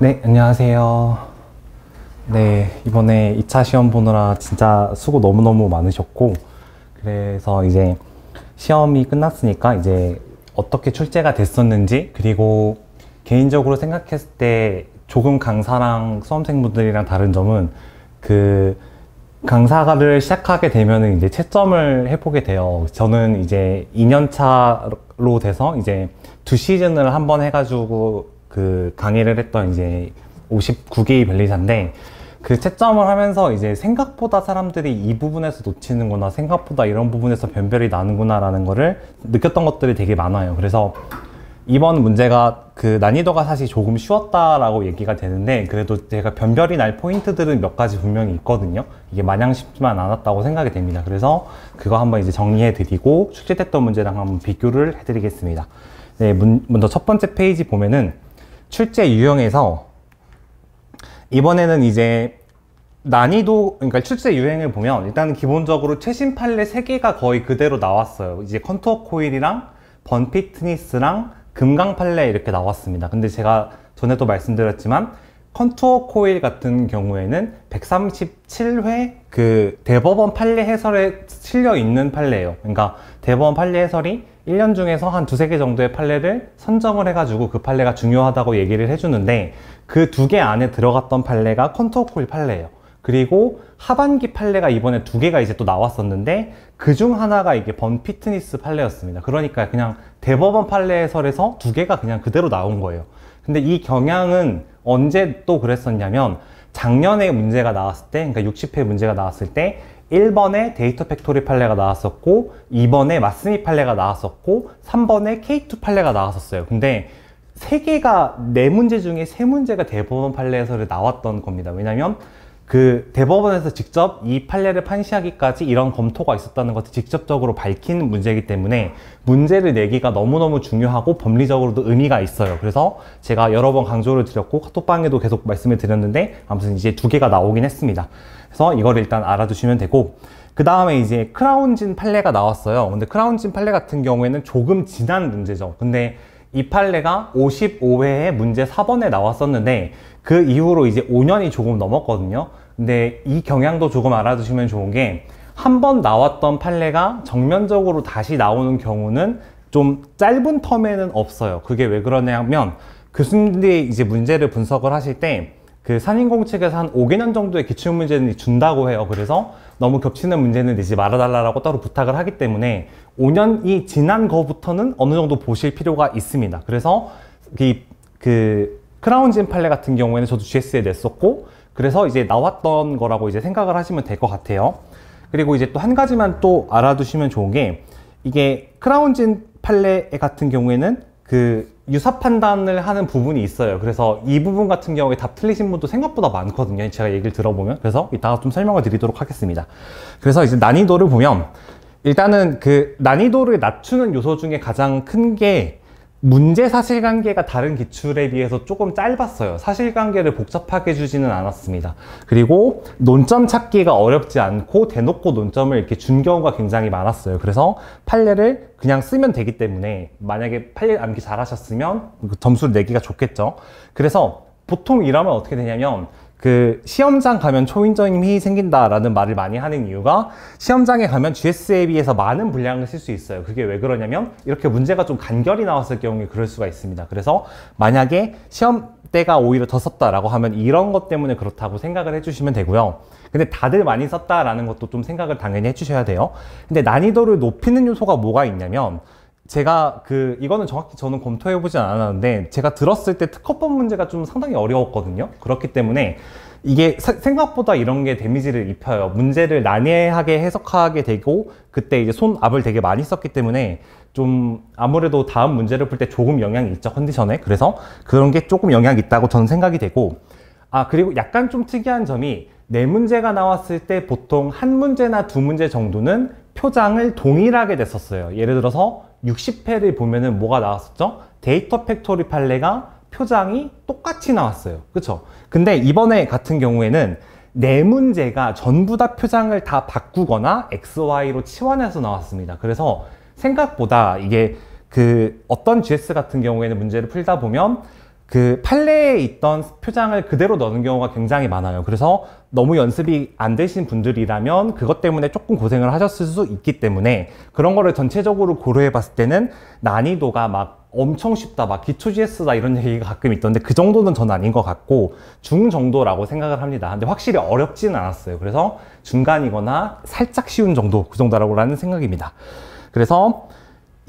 네, 안녕하세요. 네, 이번에 2차 시험 보느라 진짜 수고 너무너무 많으셨고, 그래서 이제 시험이 끝났으니까 이제 어떻게 출제가 됐었는지, 그리고 개인적으로 생각했을 때 조금 강사랑 수험생분들이랑 다른 점은 그 강사를 시작하게 되면은 이제 채점을 해보게 돼요. 저는 이제 2년 차로 돼서 이제 두 시즌을 한 번 해가지고 그 강의를 했던 이제 59개의 변리사인데 그 채점을 하면서 이제 생각보다 사람들이 이 부분에서 놓치는구나 생각보다 이런 부분에서 변별이 나는구나 라는 거를 느꼈던 것들이 되게 많아요. 그래서 이번 문제가 그 난이도가 사실 조금 쉬웠다라고 얘기가 되는데 그래도 제가 변별이 날 포인트들은 몇 가지 분명히 있거든요. 이게 마냥 쉽지만 않았다고 생각이 됩니다. 그래서 그거 한번 이제 정리해 드리고 출제됐던 문제랑 한번 비교를 해 드리겠습니다. 네, 문, 먼저 첫 번째 페이지 보면은 출제 유형에서 이번에는 이제 난이도, 그러니까 출제 유형을 보면 일단 기본적으로 최신 판례 3개가 거의 그대로 나왔어요. 이제 컨투어 코일이랑 번피트니스랑 금강 판례 이렇게 나왔습니다. 근데 제가 전에도 말씀드렸지만 컨투어 코일 같은 경우에는 137회 그 대법원 판례 해설에 실려 있는 판례예요. 그러니까 대법원 판례 해설이 1년 중에서 한 두세 개 정도의 판례를 선정을 해가지고 그 판례가 중요하다고 얘기를 해주는데 그 두 개 안에 들어갔던 판례가 컨투어 판례예요. 그리고 하반기 판례가 이번에 두 개가 이제 또 나왔었는데 그 중 하나가 이게 번 피트니스 판례였습니다. 그러니까 그냥 대법원 판례 해설에서 두 개가 그냥 그대로 나온 거예요. 근데 이 경향은 언제 또 그랬었냐면 작년에 문제가 나왔을 때, 그러니까 60회 문제가 나왔을 때 1번에 데이터 팩토리 판례가 나왔었고 2번에 마스미 판례가 나왔었고 3번에 K2 판례가 나왔었어요. 근데 세 개가 네 문제 중에 세 문제가 대법원 판례에서 나왔던 겁니다. 왜냐면 그 대법원에서 직접 이 판례를 판시하기까지 이런 검토가 있었다는 것을 직접적으로 밝힌 문제이기 때문에 문제를 내기가 너무너무 중요하고 법리적으로도 의미가 있어요. 그래서 제가 여러 번 강조를 드렸고 카톡방에도 계속 말씀을 드렸는데 아무튼 이제 두 개가 나오긴 했습니다. 그래서 이걸 일단 알아두시면 되고 그 다음에 이제 크라운진 판례가 나왔어요. 근데 크라운진 판례 같은 경우에는 조금 지난 문제죠. 근데 이 판례가 55회에 문제 4번에 나왔었는데 그 이후로 이제 5년이 조금 넘었거든요. 근데 이 경향도 조금 알아두시면 좋은 게 한 번 나왔던 판례가 정면적으로 다시 나오는 경우는 좀 짧은 텀에는 없어요. 그게 왜 그러냐면 교수님들이 이제 문제를 분석을 하실 때 그 산인공 측에서 한 5개년 정도의 기출 문제는 준다고 해요. 그래서 너무 겹치는 문제는 내지 말아달라고 따로 부탁을 하기 때문에 5년이 지난 거부터는 어느 정도 보실 필요가 있습니다. 그래서 이, 그 크라운 진 판례 같은 경우에는 저도 GS에 냈었고 그래서 이제 나왔던 거라고 이제 생각을 하시면 될 것 같아요. 그리고 이제 또 한 가지만 또 알아두시면 좋은 게 이게 크라운 진 판례 같은 경우에는 그 유사 판단을 하는 부분이 있어요. 그래서 이 부분 같은 경우에 답 틀리신 분도 생각보다 많거든요. 제가 얘기를 들어보면. 그래서 이따가 좀 설명을 드리도록 하겠습니다. 그래서 이제 난이도를 보면 일단은 그 난이도를 낮추는 요소 중에 가장 큰 게 문제 사실관계가 다른 기출에 비해서 조금 짧았어요. 사실관계를 복잡하게 주지는 않았습니다. 그리고 논점 찾기가 어렵지 않고 대놓고 논점을 이렇게 준 경우가 굉장히 많았어요. 그래서 판례를 그냥 쓰면 되기 때문에 만약에 판례 암기 잘 하셨으면 점수를 내기가 좋겠죠. 그래서 보통 이러면 어떻게 되냐면 그 시험장 가면 초인적임이 생긴다라는 말을 많이 하는 이유가 시험장에 가면 GS에 비해서 많은 분량을 쓸 수 있어요. 그게 왜 그러냐면 이렇게 문제가 좀 간결히 나왔을 경우에 그럴 수가 있습니다. 그래서 만약에 시험 때가 오히려 더 썼다라고 하면 이런 것 때문에 그렇다고 생각을 해주시면 되고요. 근데 다들 많이 썼다라는 것도 좀 생각을 당연히 해주셔야 돼요. 근데 난이도를 높이는 요소가 뭐가 있냐면 제가 그 이거는 정확히 저는 검토해 보진 않았는데 제가 들었을 때 특허법 문제가 좀 상당히 어려웠거든요. 그렇기 때문에 이게 사, 생각보다 이런 게 데미지를 입혀요. 문제를 난해하게 해석하게 되고 그때 이제 손압을 되게 많이 썼기 때문에 좀 아무래도 다음 문제를 풀 때 조금 영향이 있죠 컨디션에 그래서 그런 게 조금 영향이 있다고 저는 생각이 되고 아 그리고 약간 좀 특이한 점이 네 문제가 나왔을 때 보통 한 문제나 두 문제 정도는 표장을 동일하게 냈었어요. 예를 들어서 60회를 보면은 뭐가 나왔었죠? 데이터 팩토리 판례가 표장이 똑같이 나왔어요. 그쵸? 근데 이번에 같은 경우에는 네 문제가 전부 다 표장을 다 바꾸거나 XY로 치환해서 나왔습니다. 그래서 생각보다 이게 그 어떤 GS 같은 경우에는 문제를 풀다 보면 그 판례에 있던 표장을 그대로 넣는 경우가 굉장히 많아요. 그래서 너무 연습이 안 되신 분들이라면 그것 때문에 조금 고생을 하셨을 수 있기 때문에 그런 거를 전체적으로 고려해 봤을 때는 난이도가 막 엄청 쉽다, 막 기초 GS다 이런 얘기가 가끔 있던데 그 정도는 전 아닌 것 같고 중 정도라고 생각을 합니다. 근데 확실히 어렵지는 않았어요. 그래서 중간이거나 살짝 쉬운 정도 그 정도라고 라는 생각입니다. 그래서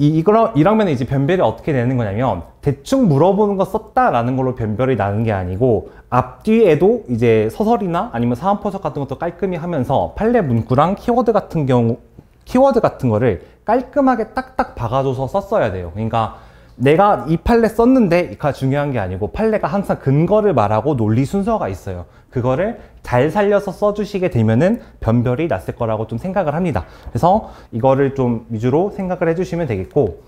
이, 이거, 1학년에 이제 변별이 어떻게 되는 거냐면, 대충 물어보는 거 썼다라는 걸로 변별이 나는 게 아니고, 앞뒤에도 이제 서설이나 아니면 사원포석 같은 것도 깔끔히 하면서, 판례 문구랑 키워드 같은 경우, 키워드 같은 거를 깔끔하게 딱딱 박아줘서 썼어야 돼요. 그러니까, 내가 이 판례 썼는데가 중요한 게 아니고 판례가 항상 근거를 말하고 논리 순서가 있어요. 그거를 잘 살려서 써주시게 되면은 변별이 났을 거라고 좀 생각을 합니다. 그래서 이거를 좀 위주로 생각을 해주시면 되겠고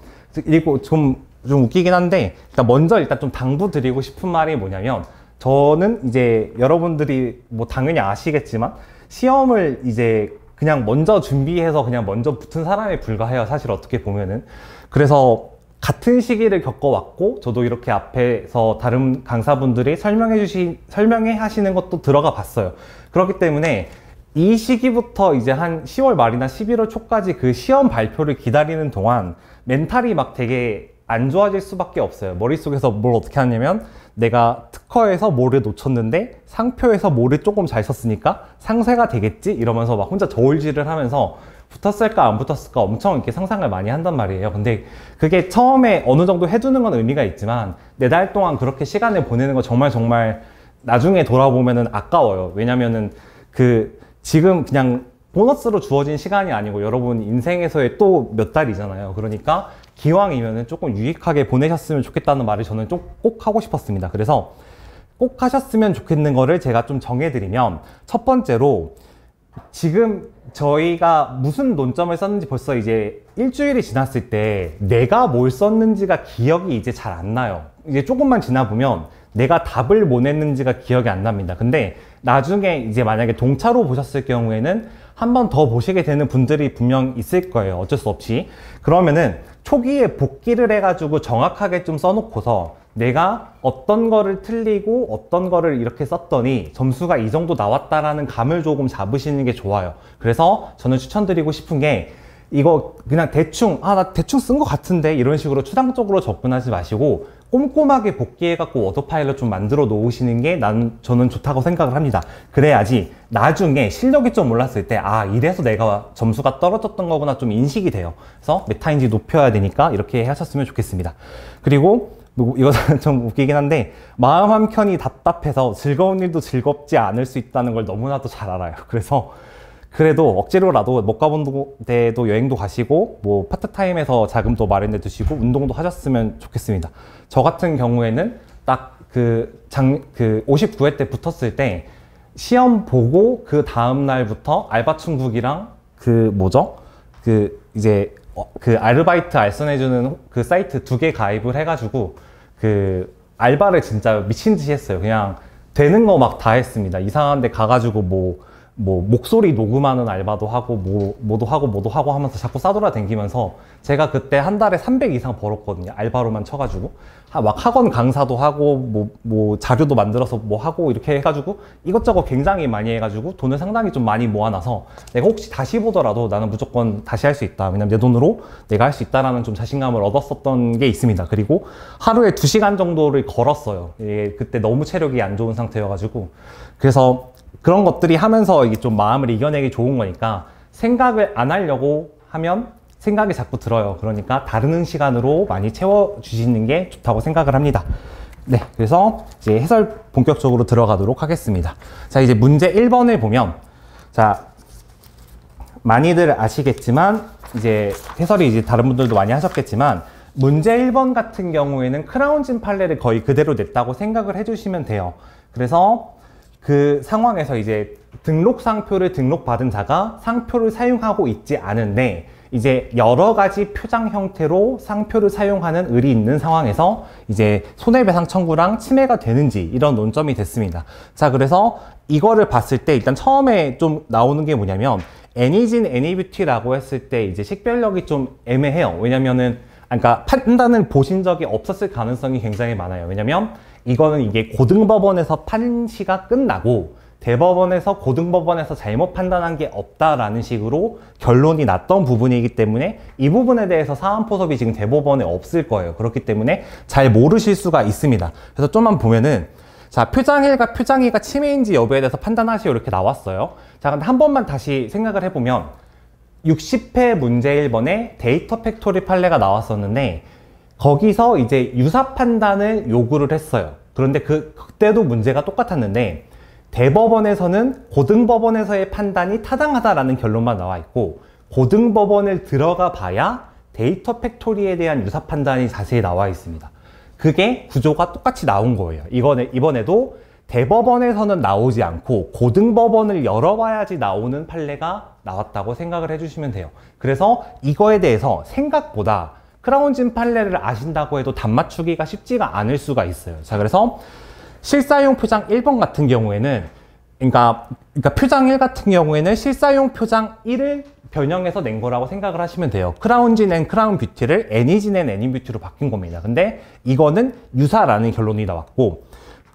그리고 좀, 좀 웃기긴 한데 일단 먼저 일단 좀 당부드리고 싶은 말이 뭐냐면 저는 이제 여러분들이 뭐 당연히 아시겠지만 시험을 이제 그냥 먼저 준비해서 그냥 먼저 붙은 사람에 불과해요. 사실 어떻게 보면은. 그래서 같은 시기를 겪어왔고 저도 이렇게 앞에서 다른 강사분들이 설명해 주시 설명해 하시는 것도 들어가 봤어요. 그렇기 때문에 이 시기부터 이제 한 10월 말이나 11월 초까지 그 시험 발표를 기다리는 동안 멘탈이 막 되게 안 좋아질 수밖에 없어요. 머릿속에서 뭘 어떻게 하냐면 내가 특허에서 뭐를 놓쳤는데 상표에서 뭐를 조금 잘 썼으니까 상세가 되겠지 이러면서 막 혼자 저울질을 하면서 붙었을까 안 붙었을까 엄청 이렇게 상상을 많이 한단 말이에요. 근데 그게 처음에 어느 정도 해두는 건 의미가 있지만 네 달 동안 그렇게 시간을 보내는 거 정말 정말 나중에 돌아보면은 아까워요. 왜냐면은 그 지금 그냥 보너스로 주어진 시간이 아니고 여러분 인생에서의 또 몇 달이잖아요. 그러니까 기왕이면은 조금 유익하게 보내셨으면 좋겠다는 말을 저는 좀 꼭 하고 싶었습니다. 그래서 꼭 하셨으면 좋겠는 거를 제가 좀 정해드리면 첫 번째로 지금 저희가 무슨 논점을 썼는지 벌써 이제 일주일이 지났을 때 내가 뭘 썼는지가 기억이 이제 잘 안 나요. 이제 조금만 지나 보면 내가 답을 뭐 냈는지가 기억이 안 납니다. 근데 나중에 이제 만약에 동차로 보셨을 경우에는 한 번 더 보시게 되는 분들이 분명 있을 거예요. 어쩔 수 없이. 그러면은 초기에 복기를 해가지고 정확하게 좀 써놓고서 내가 어떤 거를 틀리고 어떤 거를 이렇게 썼더니 점수가 이 정도 나왔다라는 감을 조금 잡으시는 게 좋아요. 그래서 저는 추천드리고 싶은 게 이거 그냥 대충 아 나 대충 쓴 것 같은데 이런 식으로 추상적으로 접근하지 마시고 꼼꼼하게 복기해 갖고 워드 파일을 좀 만들어 놓으시는 게 난 저는 좋다고 생각을 합니다. 그래야지 나중에 실력이 좀 올랐을 때 아 이래서 내가 점수가 떨어졌던 거구나 좀 인식이 돼요. 그래서 메타인지 높여야 되니까 이렇게 하셨으면 좋겠습니다. 그리고 뭐 이것은 좀 웃기긴 한데 마음 한켠이 답답해서 즐거운 일도 즐겁지 않을 수 있다는 걸 너무나도 잘 알아요. 그래서 그래도 억지로라도 못 가본 데도 여행도 가시고 뭐 파트타임에서 자금도 마련해 두시고 운동도 하셨으면 좋겠습니다. 저 같은 경우에는 딱그장그 59회 때 붙었을 때 시험 보고 그 다음 날부터 알바 충국이랑 그 뭐죠? 그 이제 어, 그 아르바이트 알선해주는 그 사이트 두 개 가입을 해가지고 그 알바를 진짜 미친 듯이 했어요. 그냥 되는 거 막 다 했습니다. 이상한 데 가가지고 뭐, 뭐, 목소리 녹음하는 알바도 하고, 뭐, 뭐도 하고, 뭐도 하고 하면서 자꾸 싸돌아 댕기면서 제가 그때 한 달에 300 이상 벌었거든요. 알바로만 쳐가지고. 막 학원 강사도 하고 뭐, 뭐 자료도 만들어서 뭐 하고 이렇게 해가지고 이것저것 굉장히 많이 해가지고 돈을 상당히 좀 많이 모아놔서 내가 혹시 다시 보더라도 나는 무조건 다시 할 수 있다. 왜냐면 내 돈으로 내가 할 수 있다라는 좀 자신감을 얻었었던 게 있습니다. 그리고 하루에 두 시간 정도를 걸었어요. 예, 그때 너무 체력이 안 좋은 상태여가지고 그래서 그런 것들이 하면서 이게 좀 마음을 이겨내기 좋은 거니까 생각을 안 하려고 하면 생각이 자꾸 들어요. 그러니까 다른 시간으로 많이 채워주시는 게 좋다고 생각을 합니다. 네, 그래서 이제 해설 본격적으로 들어가도록 하겠습니다. 자, 이제 문제 1번을 보면, 자, 많이들 아시겠지만, 이제 해설이 이제 다른 분들도 많이 하셨겠지만, 문제 1번 같은 경우에는 크라운진 판례를 거의 그대로 냈다고 생각을 해주시면 돼요. 그래서 그 상황에서 이제 등록 상표를 등록받은 자가 상표를 사용하고 있지 않은데 이제 여러 가지 표장 형태로 상표를 사용하는 을이 있는 상황에서 이제 손해배상 청구랑 침해가 되는지 이런 논점이 됐습니다. 자, 그래서 이거를 봤을 때 일단 처음에 좀 나오는 게 뭐냐면 애니진 애니뷰티라고 했을 때 이제 식별력이 좀 애매해요. 왜냐면은 그러니까 판단을 보신 적이 없었을 가능성이 굉장히 많아요. 왜냐면 이거는 이게 고등법원에서 판시가 끝나고 대법원에서 고등법원에서 잘못 판단한 게 없다라는 식으로 결론이 났던 부분이기 때문에 이 부분에 대해서 사안포섭이 지금 대법원에 없을 거예요. 그렇기 때문에 잘 모르실 수가 있습니다. 그래서 좀만 보면은 자 표장1과 표장2가 침해인지 여부에 대해서 판단하시오 이렇게 나왔어요. 자 근데 한 번만 다시 생각을 해보면 60회 문제 1번에 데이터 팩토리 판례가 나왔었는데 거기서 이제 유사 판단을 요구를 했어요. 그런데 그 그때도 문제가 똑같았는데 대법원에서는 고등법원에서의 판단이 타당하다라는 결론만 나와 있고 고등법원을 들어가 봐야 데이터 팩토리에 대한 유사 판단이 자세히 나와 있습니다. 그게 구조가 똑같이 나온 거예요. 이번에, 이번에도 대법원에서는 나오지 않고 고등법원을 열어봐야지 나오는 판례가 나왔다고 생각을 해주시면 돼요. 그래서 이거에 대해서 생각보다 크라운진 판례를 아신다고 해도 답 맞추기가 쉽지가 않을 수가 있어요. 자, 그래서 실사용 표장 1번 같은 경우에는 그러니까, 그러니까 표장 1 같은 경우에는 실사용 표장 1을 변형해서 낸 거라고 생각을 하시면 돼요. 크라운진 and 크라운 뷰티를 애니진 and 애니 뷰티로 바뀐 겁니다. 근데 이거는 유사라는 결론이 나왔고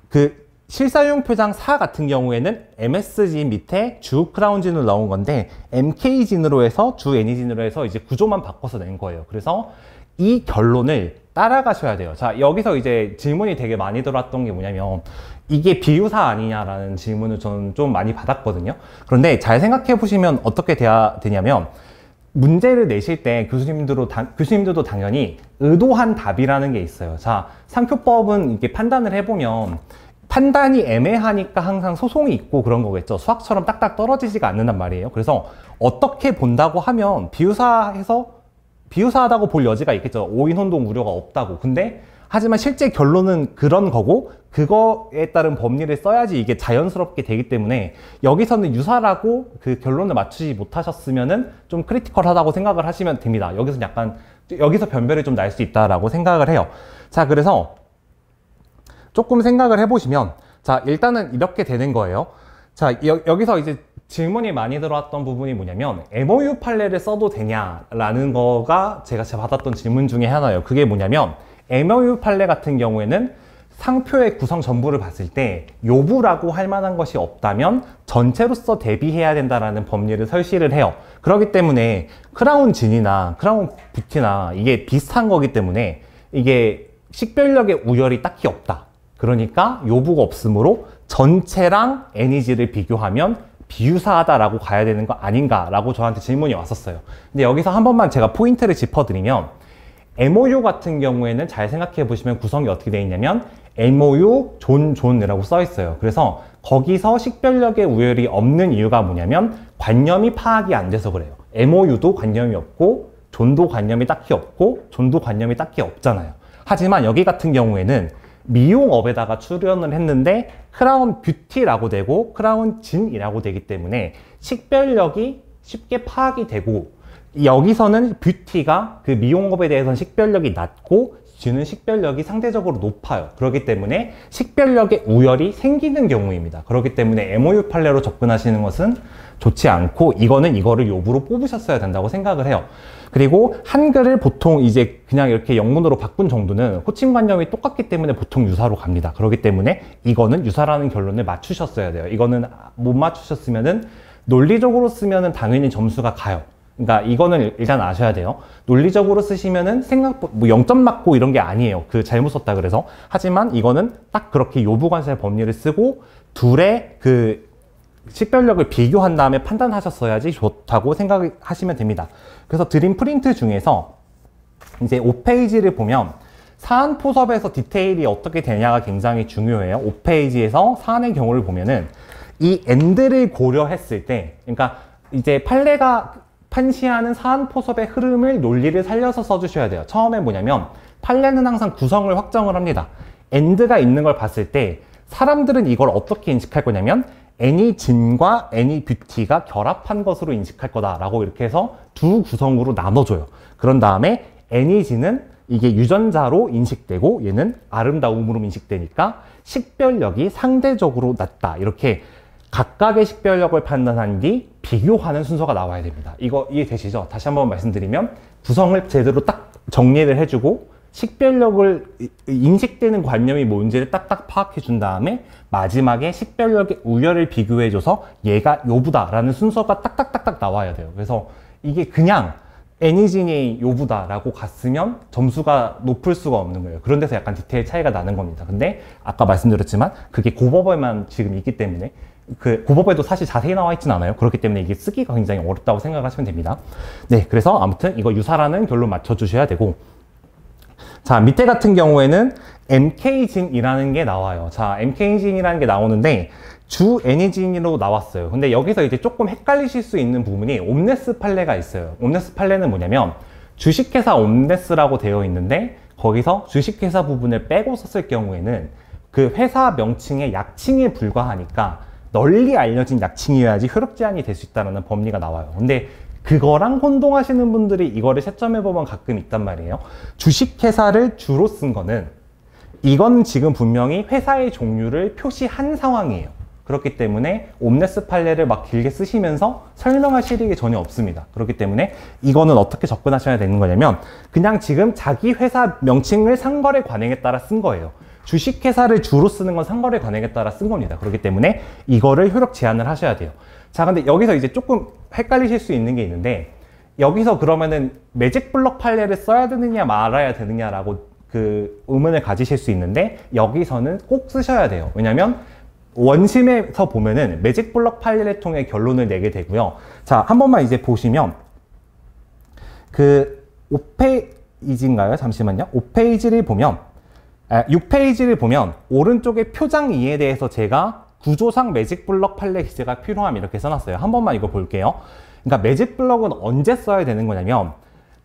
그 실사용 표장 4 같은 경우에는 MSG 밑에 주 크라운진으로 나온 건데 MK진으로 해서 주 애니진으로 해서 이제 구조만 바꿔서 낸 거예요. 그래서 이 결론을 따라가셔야 돼요. 자, 여기서 이제 질문이 되게 많이 들어왔던 게 뭐냐면 이게 비유사 아니냐라는 질문을 저는 좀 많이 받았거든요. 그런데 잘 생각해 보시면 어떻게 돼야 되냐면 문제를 내실 때 교수님들도, 다, 교수님들도 당연히 의도한 답이라는 게 있어요. 자, 상표법은 이렇게 판단을 해보면 판단이 애매하니까 항상 소송이 있고 그런 거겠죠. 수학처럼 딱딱 떨어지지가 않는단 말이에요. 그래서 어떻게 본다고 하면 비유사해서 비유사하다고 볼 여지가 있겠죠. 오인혼동 우려가 없다고. 근데 하지만 실제 결론은 그런 거고 그거에 따른 법리를 써야지 이게 자연스럽게 되기 때문에 여기서는 유사라고 그 결론을 맞추지 못하셨으면은 좀 크리티컬하다고 생각을 하시면 됩니다. 여기서 약간 여기서 변별이 좀 날 수 있다라고 생각을 해요. 자, 그래서 조금 생각을 해보시면 자, 일단은 이렇게 되는 거예요. 자, 여, 여기서 이제 질문이 많이 들어왔던 부분이 뭐냐면 MOU 판례를 써도 되냐라는 거가 제가 받았던 질문 중에 하나예요. 그게 뭐냐면 MOU 판례 같은 경우에는 상표의 구성 전부를 봤을 때 요구라고 할 만한 것이 없다면 전체로서 대비해야 된다라는 법리를 설시를 해요. 그렇기 때문에 크라운 진이나 크라운 뷰티나 이게 비슷한 거기 때문에 이게 식별력의 우열이 딱히 없다. 그러니까 요부가 없으므로 전체랑 애니진을 비교하면 비유사하다라고 가야 되는 거 아닌가라고 저한테 질문이 왔었어요. 근데 여기서 한 번만 제가 포인트를 짚어드리면 MOU 같은 경우에는 잘 생각해 보시면 구성이 어떻게 되어 있냐면 MOU 존 존이라고 써 있어요. 그래서 거기서 식별력의 우열이 없는 이유가 뭐냐면 관념이 파악이 안 돼서 그래요. MOU도 관념이 없고 존도 관념이 딱히 없고 존도 관념이 딱히 없잖아요. 하지만 여기 같은 경우에는 미용업에다가 출원을 했는데 크라운 뷰티라고 되고 크라운 진이라고 되기 때문에 식별력이 쉽게 파악이 되고 여기서는 뷰티가 그 미용업에 대해서는 식별력이 낮고 진은 식별력이 상대적으로 높아요. 그렇기 때문에 식별력의 우열이 생기는 경우입니다. 그렇기 때문에 MOU 판례로 접근하시는 것은 좋지 않고 이거는 이거를 요부로 뽑으셨어야 된다고 생각을 해요. 그리고 한글을 보통 이제 그냥 이렇게 영문으로 바꾼 정도는 호칭관념이 똑같기 때문에 보통 유사로 갑니다. 그렇기 때문에 이거는 유사라는 결론을 맞추셨어야 돼요. 이거는 못 맞추셨으면은 논리적으로 쓰면은 당연히 점수가 가요. 그러니까 이거는 일단 아셔야 돼요. 논리적으로 쓰시면은 생각 뭐 0점 맞고 이런 게 아니에요. 그 잘못 썼다 그래서. 하지만 이거는 딱 그렇게 요부관세 법리를 쓰고 둘의 그 식별력을 비교한 다음에 판단하셨어야지 좋다고 생각하시면 됩니다. 그래서 드린 프린트 중에서 이제 5페이지를 보면 사안 포섭에서 디테일이 어떻게 되냐가 굉장히 중요해요. 5페이지에서 사안의 경우를 보면은 이 and를 고려했을 때, 그러니까 이제 판례가 판시하는 사안 포섭의 흐름을 논리를 살려서 써주셔야 돼요. 처음에 뭐냐면 판례는 항상 구성을 확정을 합니다. and가 있는 걸 봤을 때 사람들은 이걸 어떻게 인식할 거냐면 애니 진과 애니 뷰티가 결합한 것으로 인식할 거다라고 이렇게 해서 두 구성으로 나눠줘요. 그런 다음에 애니 진은 이게 유전자로 인식되고 얘는 아름다움으로 인식되니까 식별력이 상대적으로 낮다. 이렇게 각각의 식별력을 판단한 뒤 비교하는 순서가 나와야 됩니다. 이거 이해되시죠? 다시 한번 말씀드리면 구성을 제대로 딱 정리를 해주고 식별력을 인식되는 관념이 뭔지를 딱딱 파악해 준 다음에 마지막에 식별력의 우열을 비교해 줘서 얘가 요부다라는 순서가 딱딱딱딱 나와야 돼요. 그래서 이게 그냥 애니진이 요부다라고 갔으면 점수가 높을 수가 없는 거예요. 그런 데서 약간 디테일 차이가 나는 겁니다. 근데 아까 말씀드렸지만 그게 고법에만 지금 있기 때문에 그 고법에도 사실 자세히 나와 있진 않아요. 그렇기 때문에 이게 쓰기가 굉장히 어렵다고 생각하시면 됩니다. 네, 그래서 아무튼 이거 유사라는 결론 맞춰주셔야 되고 자 밑에 같은 경우에는 MK진이라는 게 나와요. 자 MK진이라는 게 나오는데 주 애니진으로 나왔어요. 근데 여기서 이제 조금 헷갈리실 수 있는 부분이 옴네스 판례가 있어요. 옴네스 판례는 뭐냐면 주식회사 옴네스라고 되어 있는데 거기서 주식회사 부분을 빼고 썼을 경우에는 그 회사 명칭의 약칭에 불과하니까 널리 알려진 약칭이어야지 효력 제한이 될 수 있다는 법리가 나와요. 근데 그거랑 혼동하시는 분들이 이거를 채점해 보면 가끔 있단 말이에요. 주식회사를 주로 쓴 거는 이건 지금 분명히 회사의 종류를 표시한 상황이에요. 그렇기 때문에 옴네스 판례를 막 길게 쓰시면서 설명하실 일이 전혀 없습니다. 그렇기 때문에 이거는 어떻게 접근하셔야 되는 거냐면 그냥 지금 자기 회사 명칭을 상거래 관행에 따라 쓴 거예요. 주식회사를 주로 쓰는 건 상거래 관행에 따라 쓴 겁니다. 그렇기 때문에 이거를 효력 제한을 하셔야 돼요. 자, 근데 여기서 이제 조금 헷갈리실 수 있는 게 있는데 여기서 그러면은 매직 블럭 판례를 써야 되느냐 말아야 되느냐라고 그 의문을 가지실 수 있는데 여기서는 꼭 쓰셔야 돼요. 왜냐면 원심에서 보면은 매직 블럭 판례를 통해 결론을 내게 되고요. 자, 한 번만 이제 보시면 그 5페이지인가요? 잠시만요. 5페이지를 보면 6페이지를 보면 오른쪽에 표장 2에 대해서 제가 구조상 매직 블럭 판례 기재가 필요함 이렇게 써놨어요. 한 번만 이거 볼게요. 그러니까 매직 블럭은 언제 써야 되는 거냐면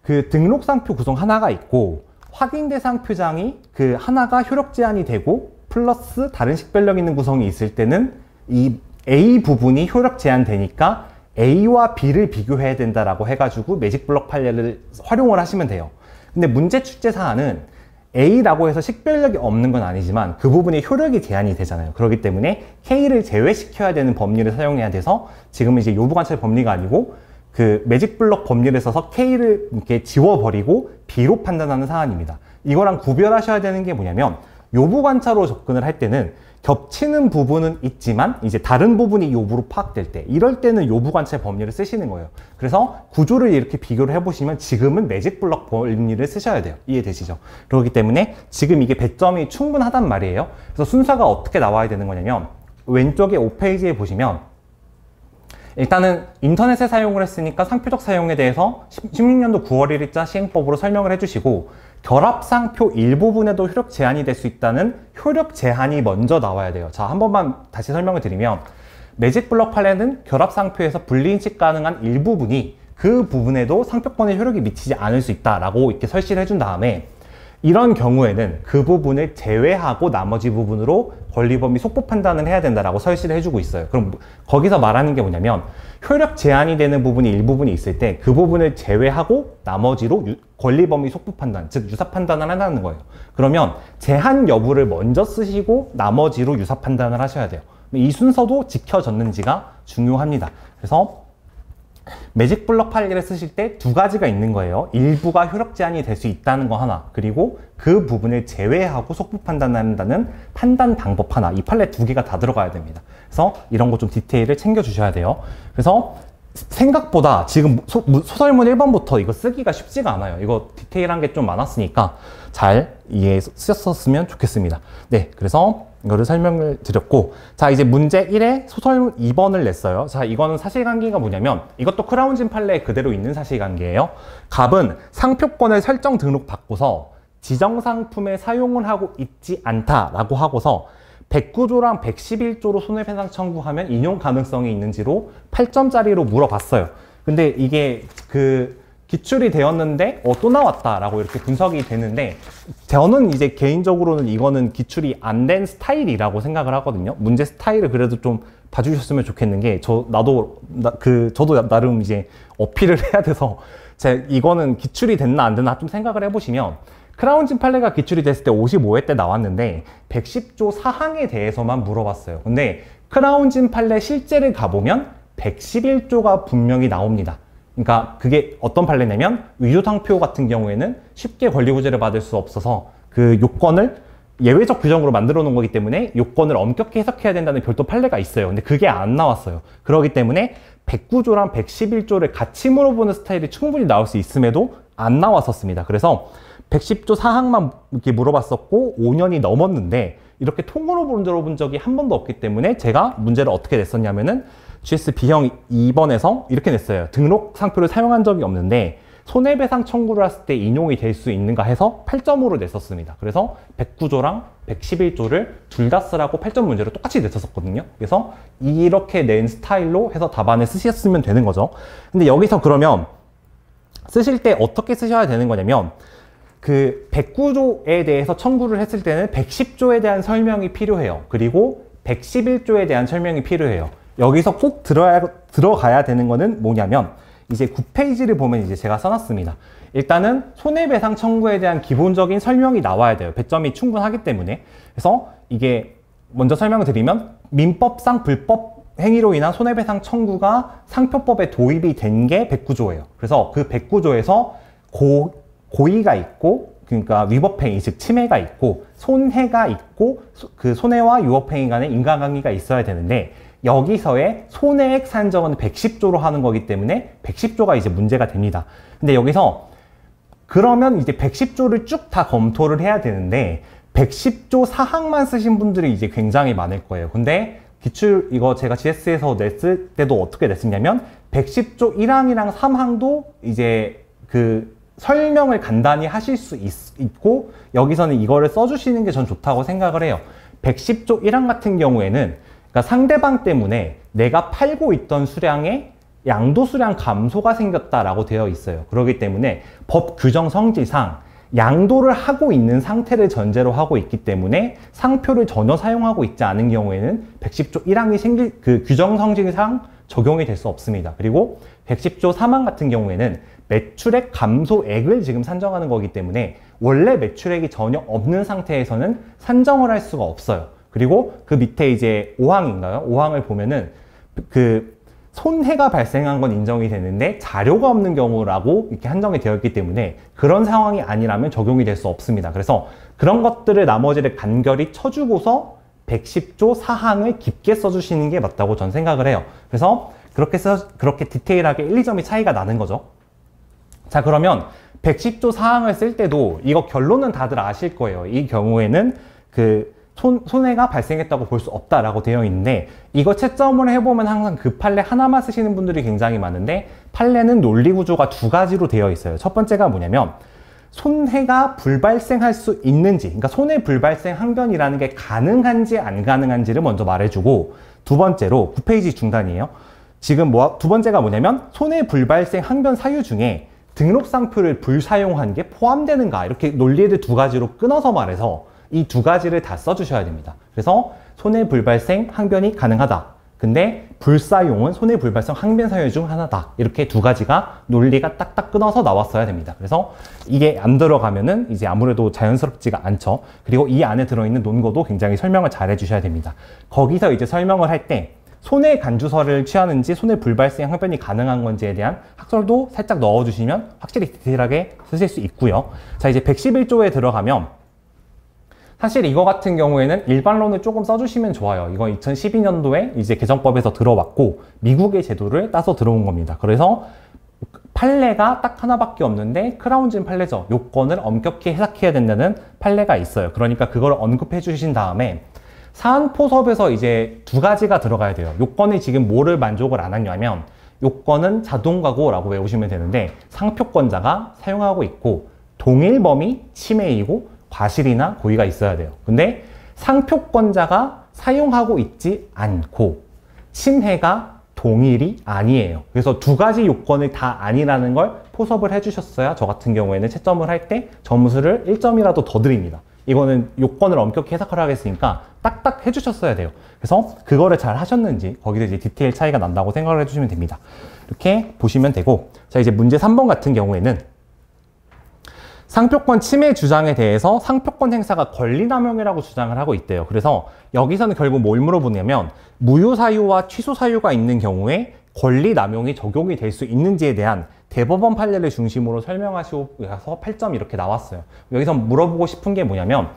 그 등록상표 구성 하나가 있고 확인 대상 표장이 그 하나가 효력 제한이 되고 플러스 다른 식별력 있는 구성이 있을 때는 이 A 부분이 효력 제한되니까 A와 B를 비교해야 된다라고 해가지고 매직 블럭 판례를 활용을 하시면 돼요. 근데 문제 출제 사안은 A라고 해서 식별력이 없는 건 아니지만 그 부분에 효력이 제한이 되잖아요. 그렇기 때문에 K를 제외시켜야 되는 법리를 사용해야 돼서 지금 이제 요부관찰 법리가 아니고 그 매직 블럭 법리를 써서 K를 이렇게 지워버리고 B로 판단하는 사안입니다. 이거랑 구별하셔야 되는 게 뭐냐면 요부관찰로 접근을 할 때는 겹치는 부분은 있지만 이제 다른 부분이 요부로 파악될 때 이럴 때는 요부 관찰 법리를 쓰시는 거예요. 그래서 구조를 이렇게 비교를 해보시면 지금은 매직 블럭 법리를 쓰셔야 돼요. 이해되시죠? 그렇기 때문에 지금 이게 배점이 충분하단 말이에요. 그래서 순서가 어떻게 나와야 되는 거냐면 왼쪽에 5페이지에 보시면 일단은 인터넷에 사용을 했으니까 상표적 사용에 대해서 16년도 9월 1일자 시행법으로 설명을 해주시고 결합상표 일부분에도 효력 제한이 될 수 있다는 효력 제한이 먼저 나와야 돼요. 자, 한 번만 다시 설명을 드리면 매직 블럭 판례는 결합상표에서 분리인식 가능한 일부분이 그 부분에도 상표권의 효력이 미치지 않을 수 있다라고 이렇게 설치를 해준 다음에 이런 경우에는 그 부분을 제외하고 나머지 부분으로 권리범위 속보 판단을 해야 된다라고 설치를 해주고 있어요. 그럼 거기서 말하는 게 뭐냐면 효력 제한이 되는 부분이 일부분이 있을 때 그 부분을 제외하고 나머지로 유, 권리범위 속보 판단, 즉 유사 판단을 한다는 거예요. 그러면 제한 여부를 먼저 쓰시고 나머지로 유사 판단을 하셔야 돼요. 이 순서도 지켜졌는지가 중요합니다. 그래서 매직 블럭 판례를 쓰실 때 두 가지가 있는 거예요. 일부가 효력 제한이 될 수 있다는 거 하나, 그리고 그 부분을 제외하고 속보 판단한다는 판단 방법 하나. 이 판례 두 개가 다 들어가야 됩니다. 그래서 이런 거 좀 디테일을 챙겨 주셔야 돼요. 그래서 생각보다 지금 소, 설문 1번부터 이거 쓰기가 쉽지가 않아요. 이거 디테일한 게 좀 많았으니까 잘 이해해 쓰셨으면 좋겠습니다. 네, 그래서 이거를 설명을 드렸고 자 이제 문제 1에 소설문 2번을 냈어요. 자 이거는 사실관계가 뭐냐면 이것도 크라운진 판례에 그대로 있는 사실관계예요. 갑은 상표권을 설정 등록 받고서 지정상품에 사용을 하고 있지 않다라고 하고서 109조랑 111조로 손해배상 청구하면 인용 가능성이 있는지로 8점짜리로 물어봤어요. 근데 이게 그 기출이 되었는데 어, 또 나왔다라고 이렇게 분석이 되는데 저는 이제 개인적으로는 이거는 기출이 안 된 스타일이라고 생각을 하거든요. 문제 스타일을 그래도 좀 봐주셨으면 좋겠는 게 저 나도 나, 그 저도 나름 이제 어필을 해야 돼서 제 이거는 기출이 됐나 안 됐나 좀 생각을 해보시면 크라운진 판례가 기출이 됐을 때 55회 때 나왔는데 110조 사항에 대해서만 물어봤어요. 근데 크라운진 판례 실제를 가보면 111조가 분명히 나옵니다. 그러니까 그게 어떤 판례냐면 위조상표 같은 경우에는 쉽게 권리구제를 받을 수 없어서 그 요건을 예외적 규정으로 만들어 놓은 거기 때문에 요건을 엄격히 해석해야 된다는 별도 판례가 있어요. 근데 그게 안 나왔어요. 그렇기 때문에 109조랑 111조를 같이 물어보는 스타일이 충분히 나올 수 있음에도 안 나왔었습니다. 그래서 110조 사항만 이렇게 물어봤었고 5년이 넘었는데 이렇게 통으로 물어본 적이 한 번도 없기 때문에 제가 문제를 어떻게 냈었냐면은 GS B형 2번에서 이렇게 냈어요. 등록 상표를 사용한 적이 없는데 손해배상 청구를 했을 때 인용이 될 수 있는가 해서 8점으로 냈었습니다. 그래서 109조랑 111조를 둘 다 쓰라고 8점 문제로 똑같이 냈었거든요. 그래서 이렇게 낸 스타일로 해서 답안을 쓰셨으면 되는 거죠. 근데 여기서 그러면 쓰실 때 어떻게 쓰셔야 되는 거냐면 그 109조에 대해서 청구를 했을 때는 110조에 대한 설명이 필요해요. 그리고 111조에 대한 설명이 필요해요. 여기서 꼭 들어야, 들어가야 되는 거는 뭐냐면 이제 9페이지를 보면 이제 제가 써놨습니다. 일단은 손해배상 청구에 대한 기본적인 설명이 나와야 돼요. 배점이 충분하기 때문에. 그래서 이게 먼저 설명을 드리면 민법상 불법 행위로 인한 손해배상 청구가 상표법에 도입이 된 게 109조예요. 그래서 그 109조에서 고, 고의가 있고 그러니까 위법행위 즉 침해가 있고 손해가 있고 그 손해와 위법행위 간의 인과관계가 있어야 되는데 여기서의 손해액 산정은 110조로 하는 거기 때문에 110조가 이제 문제가 됩니다. 근데 여기서 그러면 이제 110조를 쭉 다 검토를 해야 되는데 110조 사항만 쓰신 분들이 이제 굉장히 많을 거예요. 근데 기출 이거 제가 GS에서 냈을 때도 어떻게 냈었냐면 110조 1항이랑 3항도 이제 그 설명을 간단히 하실 수 있, 고 여기서는 이거를 써주시는 게 전 좋다고 생각을 해요. 110조 1항 같은 경우에는 그러니까 상대방 때문에 내가 팔고 있던 수량의 양도 수량 감소가 생겼다라고 되어 있어요. 그렇기 때문에 법 규정 성질상 양도를 하고 있는 상태를 전제로 하고 있기 때문에 상표를 전혀 사용하고 있지 않은 경우에는 110조 1항이 생길 그 규정 성질상 적용이 될 수 없습니다. 그리고 110조 3항 같은 경우에는 매출액 감소액을 지금 산정하는 거기 때문에 원래 매출액이 전혀 없는 상태에서는 산정을 할 수가 없어요. 그리고 그 밑에 이제 5항인가요? 5항을 보면은 그 손해가 발생한 건 인정이 되는데 자료가 없는 경우라고 이렇게 한정이 되어 있기 때문에 그런 상황이 아니라면 적용이 될 수 없습니다. 그래서 그런 것들을 나머지를 간결히 쳐주고서 110조 사항을 깊게 써주시는 게 맞다고 전 생각을 해요. 그래서 그렇게 써, 그렇게 디테일하게 1, 2점이 차이가 나는 거죠. 자, 그러면 110조 사항을 쓸 때도 이거 결론은 다들 아실 거예요. 이 경우에는 그 손, 손해가 발생했다고 볼 수 없다라고 되어 있는데 이거 채점을 해보면 항상 그 판례 하나만 쓰시는 분들이 굉장히 많은데 판례는 논리 구조가 두 가지로 되어 있어요. 첫 번째가 뭐냐면 손해가 불발생할 수 있는지 그러니까 손해 불발생 항변이라는 게 가능한지 안 가능한지를 먼저 말해주고 두 번째로 9페이지 중단이에요. 지금 뭐, 두 번째가 뭐냐면 손해 불발생 항변 사유 중에 등록 상표를 불사용한 게 포함되는가 이렇게 논리를 두 가지로 끊어서 말해서 이 두 가지를 다 써주셔야 됩니다. 그래서 손해불발생 항변이 가능하다. 근데 불사용은 손해불발생 항변 사유 중 하나다. 이렇게 두 가지가 논리가 딱딱 끊어서 나왔어야 됩니다. 그래서 이게 안 들어가면은 이제 아무래도 자연스럽지가 않죠. 그리고 이 안에 들어있는 논거도 굉장히 설명을 잘 해주셔야 됩니다. 거기서 이제 설명을 할 때 손해 간주서를 취하는지 손해 불발생 항변이 가능한 건지에 대한 학설도 살짝 넣어주시면 확실히 디테일하게 쓰실 수 있고요. 자 이제 111조에 들어가면 사실 이거 같은 경우에는 일반론을 조금 써주시면 좋아요. 이거 2012년도에 이제 개정법에서 들어왔고 미국의 제도를 따서 들어온 겁니다. 그래서 판례가 딱 하나밖에 없는데 크라운진 판례죠. 요건을 엄격히 해석해야 된다는 판례가 있어요. 그러니까 그걸 언급해 주신 다음에 사안포섭에서 이제 두 가지가 들어가야 돼요. 요건이 지금 뭐를 만족을 안 하냐면 요건은 자동과고라고 외우시면 되는데 상표권자가 사용하고 있고 동일 범위 침해이고 과실이나 고의가 있어야 돼요. 근데 상표권자가 사용하고 있지 않고 침해가 동일이 아니에요. 그래서 두 가지 요건을 다 아니라는 걸 포섭을 해주셨어야 저 같은 경우에는 채점을 할 때 점수를 1점이라도 더 드립니다. 이거는 요건을 엄격히 해석을 하겠으니까 딱딱 해주셨어야 돼요. 그래서 그거를 잘 하셨는지 거기서 이제 디테일 차이가 난다고 생각을 해주시면 됩니다. 이렇게 보시면 되고 자 이제 문제 3번 같은 경우에는 상표권 침해 주장에 대해서 상표권 행사가 권리남용이라고 주장을 하고 있대요. 그래서 여기서는 결국 뭘 물어보냐면 무효 사유와 취소 사유가 있는 경우에 권리 남용이 적용이 될 수 있는지에 대한 대법원 판례를 중심으로 설명하시고 8점 이렇게 나왔어요. 여기서 물어보고 싶은 게 뭐냐면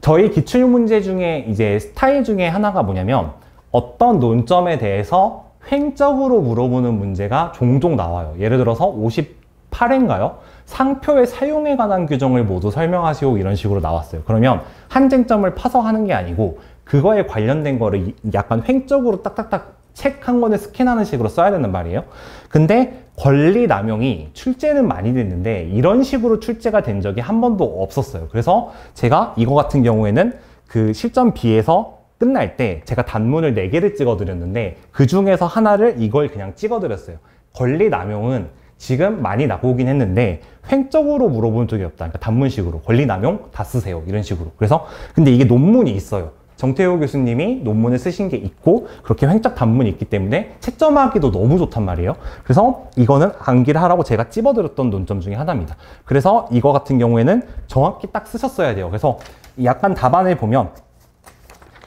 저희 기출 문제 중에 이제 스타일 중에 하나가 뭐냐면 어떤 논점에 대해서 횡적으로 물어보는 문제가 종종 나와요. 예를 들어서 58회인가요? 상표의 사용에 관한 규정을 모두 설명하시오 이런 식으로 나왔어요. 그러면 한 쟁점을 파서 하는 게 아니고 그거에 관련된 거를 약간 횡적으로 딱딱딱 책 한 권을 스캔하는 식으로 써야 되는 말이에요. 근데 권리 남용이 출제는 많이 됐는데 이런 식으로 출제가 된 적이 한 번도 없었어요. 그래서 제가 이거 같은 경우에는 그 실전 B에서 끝날 때 제가 단문을 4개를 찍어 드렸는데 그 중에서 하나를 이걸 그냥 찍어 드렸어요. 권리 남용은 지금 많이 나오긴 했는데 횡적으로 물어본 적이 없다. 그러니까 단문식으로 권리 남용 다 쓰세요. 이런 식으로. 그래서 근데 이게 논문이 있어요. 정태호 교수님이 논문을 쓰신 게 있고 그렇게 횡적 단문이 있기 때문에 채점하기도 너무 좋단 말이에요. 그래서 이거는 암기를 하라고 제가 찝어드렸던 논점 중에 하나입니다. 그래서 이거 같은 경우에는 정확히 딱 쓰셨어야 돼요. 그래서 약간 답안을 보면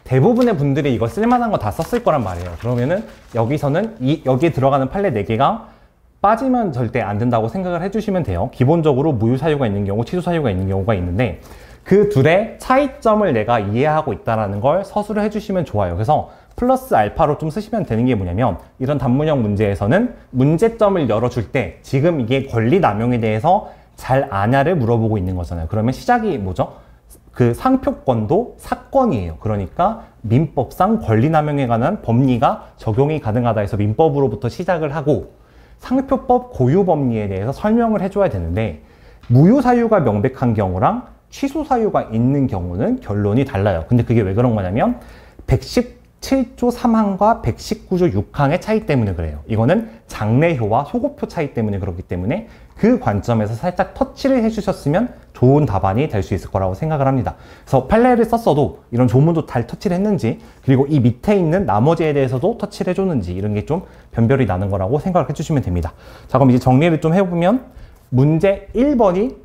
대부분의 분들이 이거 쓸만한 거 다 썼을 거란 말이에요. 그러면은 여기서는 이 여기에 들어가는 판례 4개가 빠지면 절대 안 된다고 생각을 해주시면 돼요. 기본적으로 무효 사유가 있는 경우, 취소 사유가 있는 경우가 있는데 그 둘의 차이점을 내가 이해하고 있다는 걸 서술을 해주시면 좋아요. 그래서 플러스 알파로 좀 쓰시면 되는 게 뭐냐면 이런 단문형 문제에서는 문제점을 열어줄 때 지금 이게 권리 남용에 대해서 잘 아냐를 물어보고 있는 거잖아요. 그러면 시작이 뭐죠? 그 상표권도 사건이에요. 그러니까 민법상 권리 남용에 관한 법리가 적용이 가능하다 해서 민법으로부터 시작을 하고 상표법 고유 법리에 대해서 설명을 해줘야 되는데 무효 사유가 명백한 경우랑 취소 사유가 있는 경우는 결론이 달라요. 근데 그게 왜 그런 거냐면 117조 3항과 119조 6항의 차이 때문에 그래요. 이거는 장래효와 소고표 차이 때문에 그렇기 때문에 그 관점에서 살짝 터치를 해주셨으면 좋은 답안이 될 수 있을 거라고 생각을 합니다. 그래서 판례를 썼어도 이런 조문도 잘 터치를 했는지 그리고 이 밑에 있는 나머지에 대해서도 터치를 해줬는지 이런 게 좀 변별이 나는 거라고 생각을 해주시면 됩니다. 자 그럼 이제 정리를 좀 해보면 문제 1번이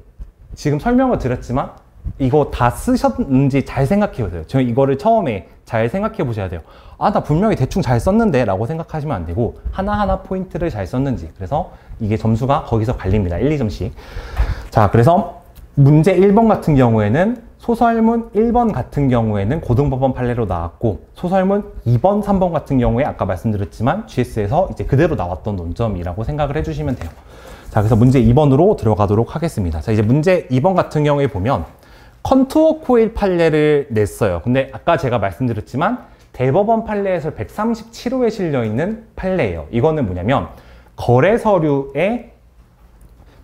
지금 설명을 드렸지만 이거 다 쓰셨는지 잘 생각해 보세요. 저 이거를 처음에 잘 생각해 보셔야 돼요. 아, 나 분명히 대충 잘 썼는데 라고 생각하시면 안 되고 하나하나 포인트를 잘 썼는지. 그래서 이게 점수가 거기서 갈립니다. 1, 2점씩. 자, 그래서 문제 1번 같은 경우에는 소설문 1번 같은 경우에는 고등법원 판례로 나왔고 소설문 2번, 3번 같은 경우에 아까 말씀드렸지만 GS에서 이제 그대로 나왔던 논점이라고 생각을 해주시면 돼요. 자, 그래서 문제 2번으로 들어가도록 하겠습니다. 자, 이제 문제 2번 같은 경우에 보면 컨투어 코일 판례를 냈어요. 근데 아까 제가 말씀드렸지만 대법원 판례에서 137호에 실려 있는 판례예요. 이거는 뭐냐면 거래 서류에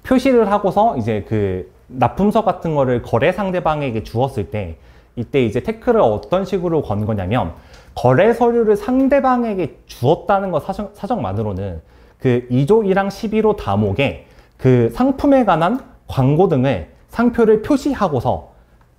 표시를 하고서 이제 그 납품서 같은 거를 거래 상대방에게 주었을 때 이때 이제 태클을 어떤 식으로 건 거냐면 거래 서류를 상대방에게 주었다는 것 사정, 사정만으로는 그 2조 1항 11호 다목에 그 상품에 관한 광고 등을 상표를 표시하고서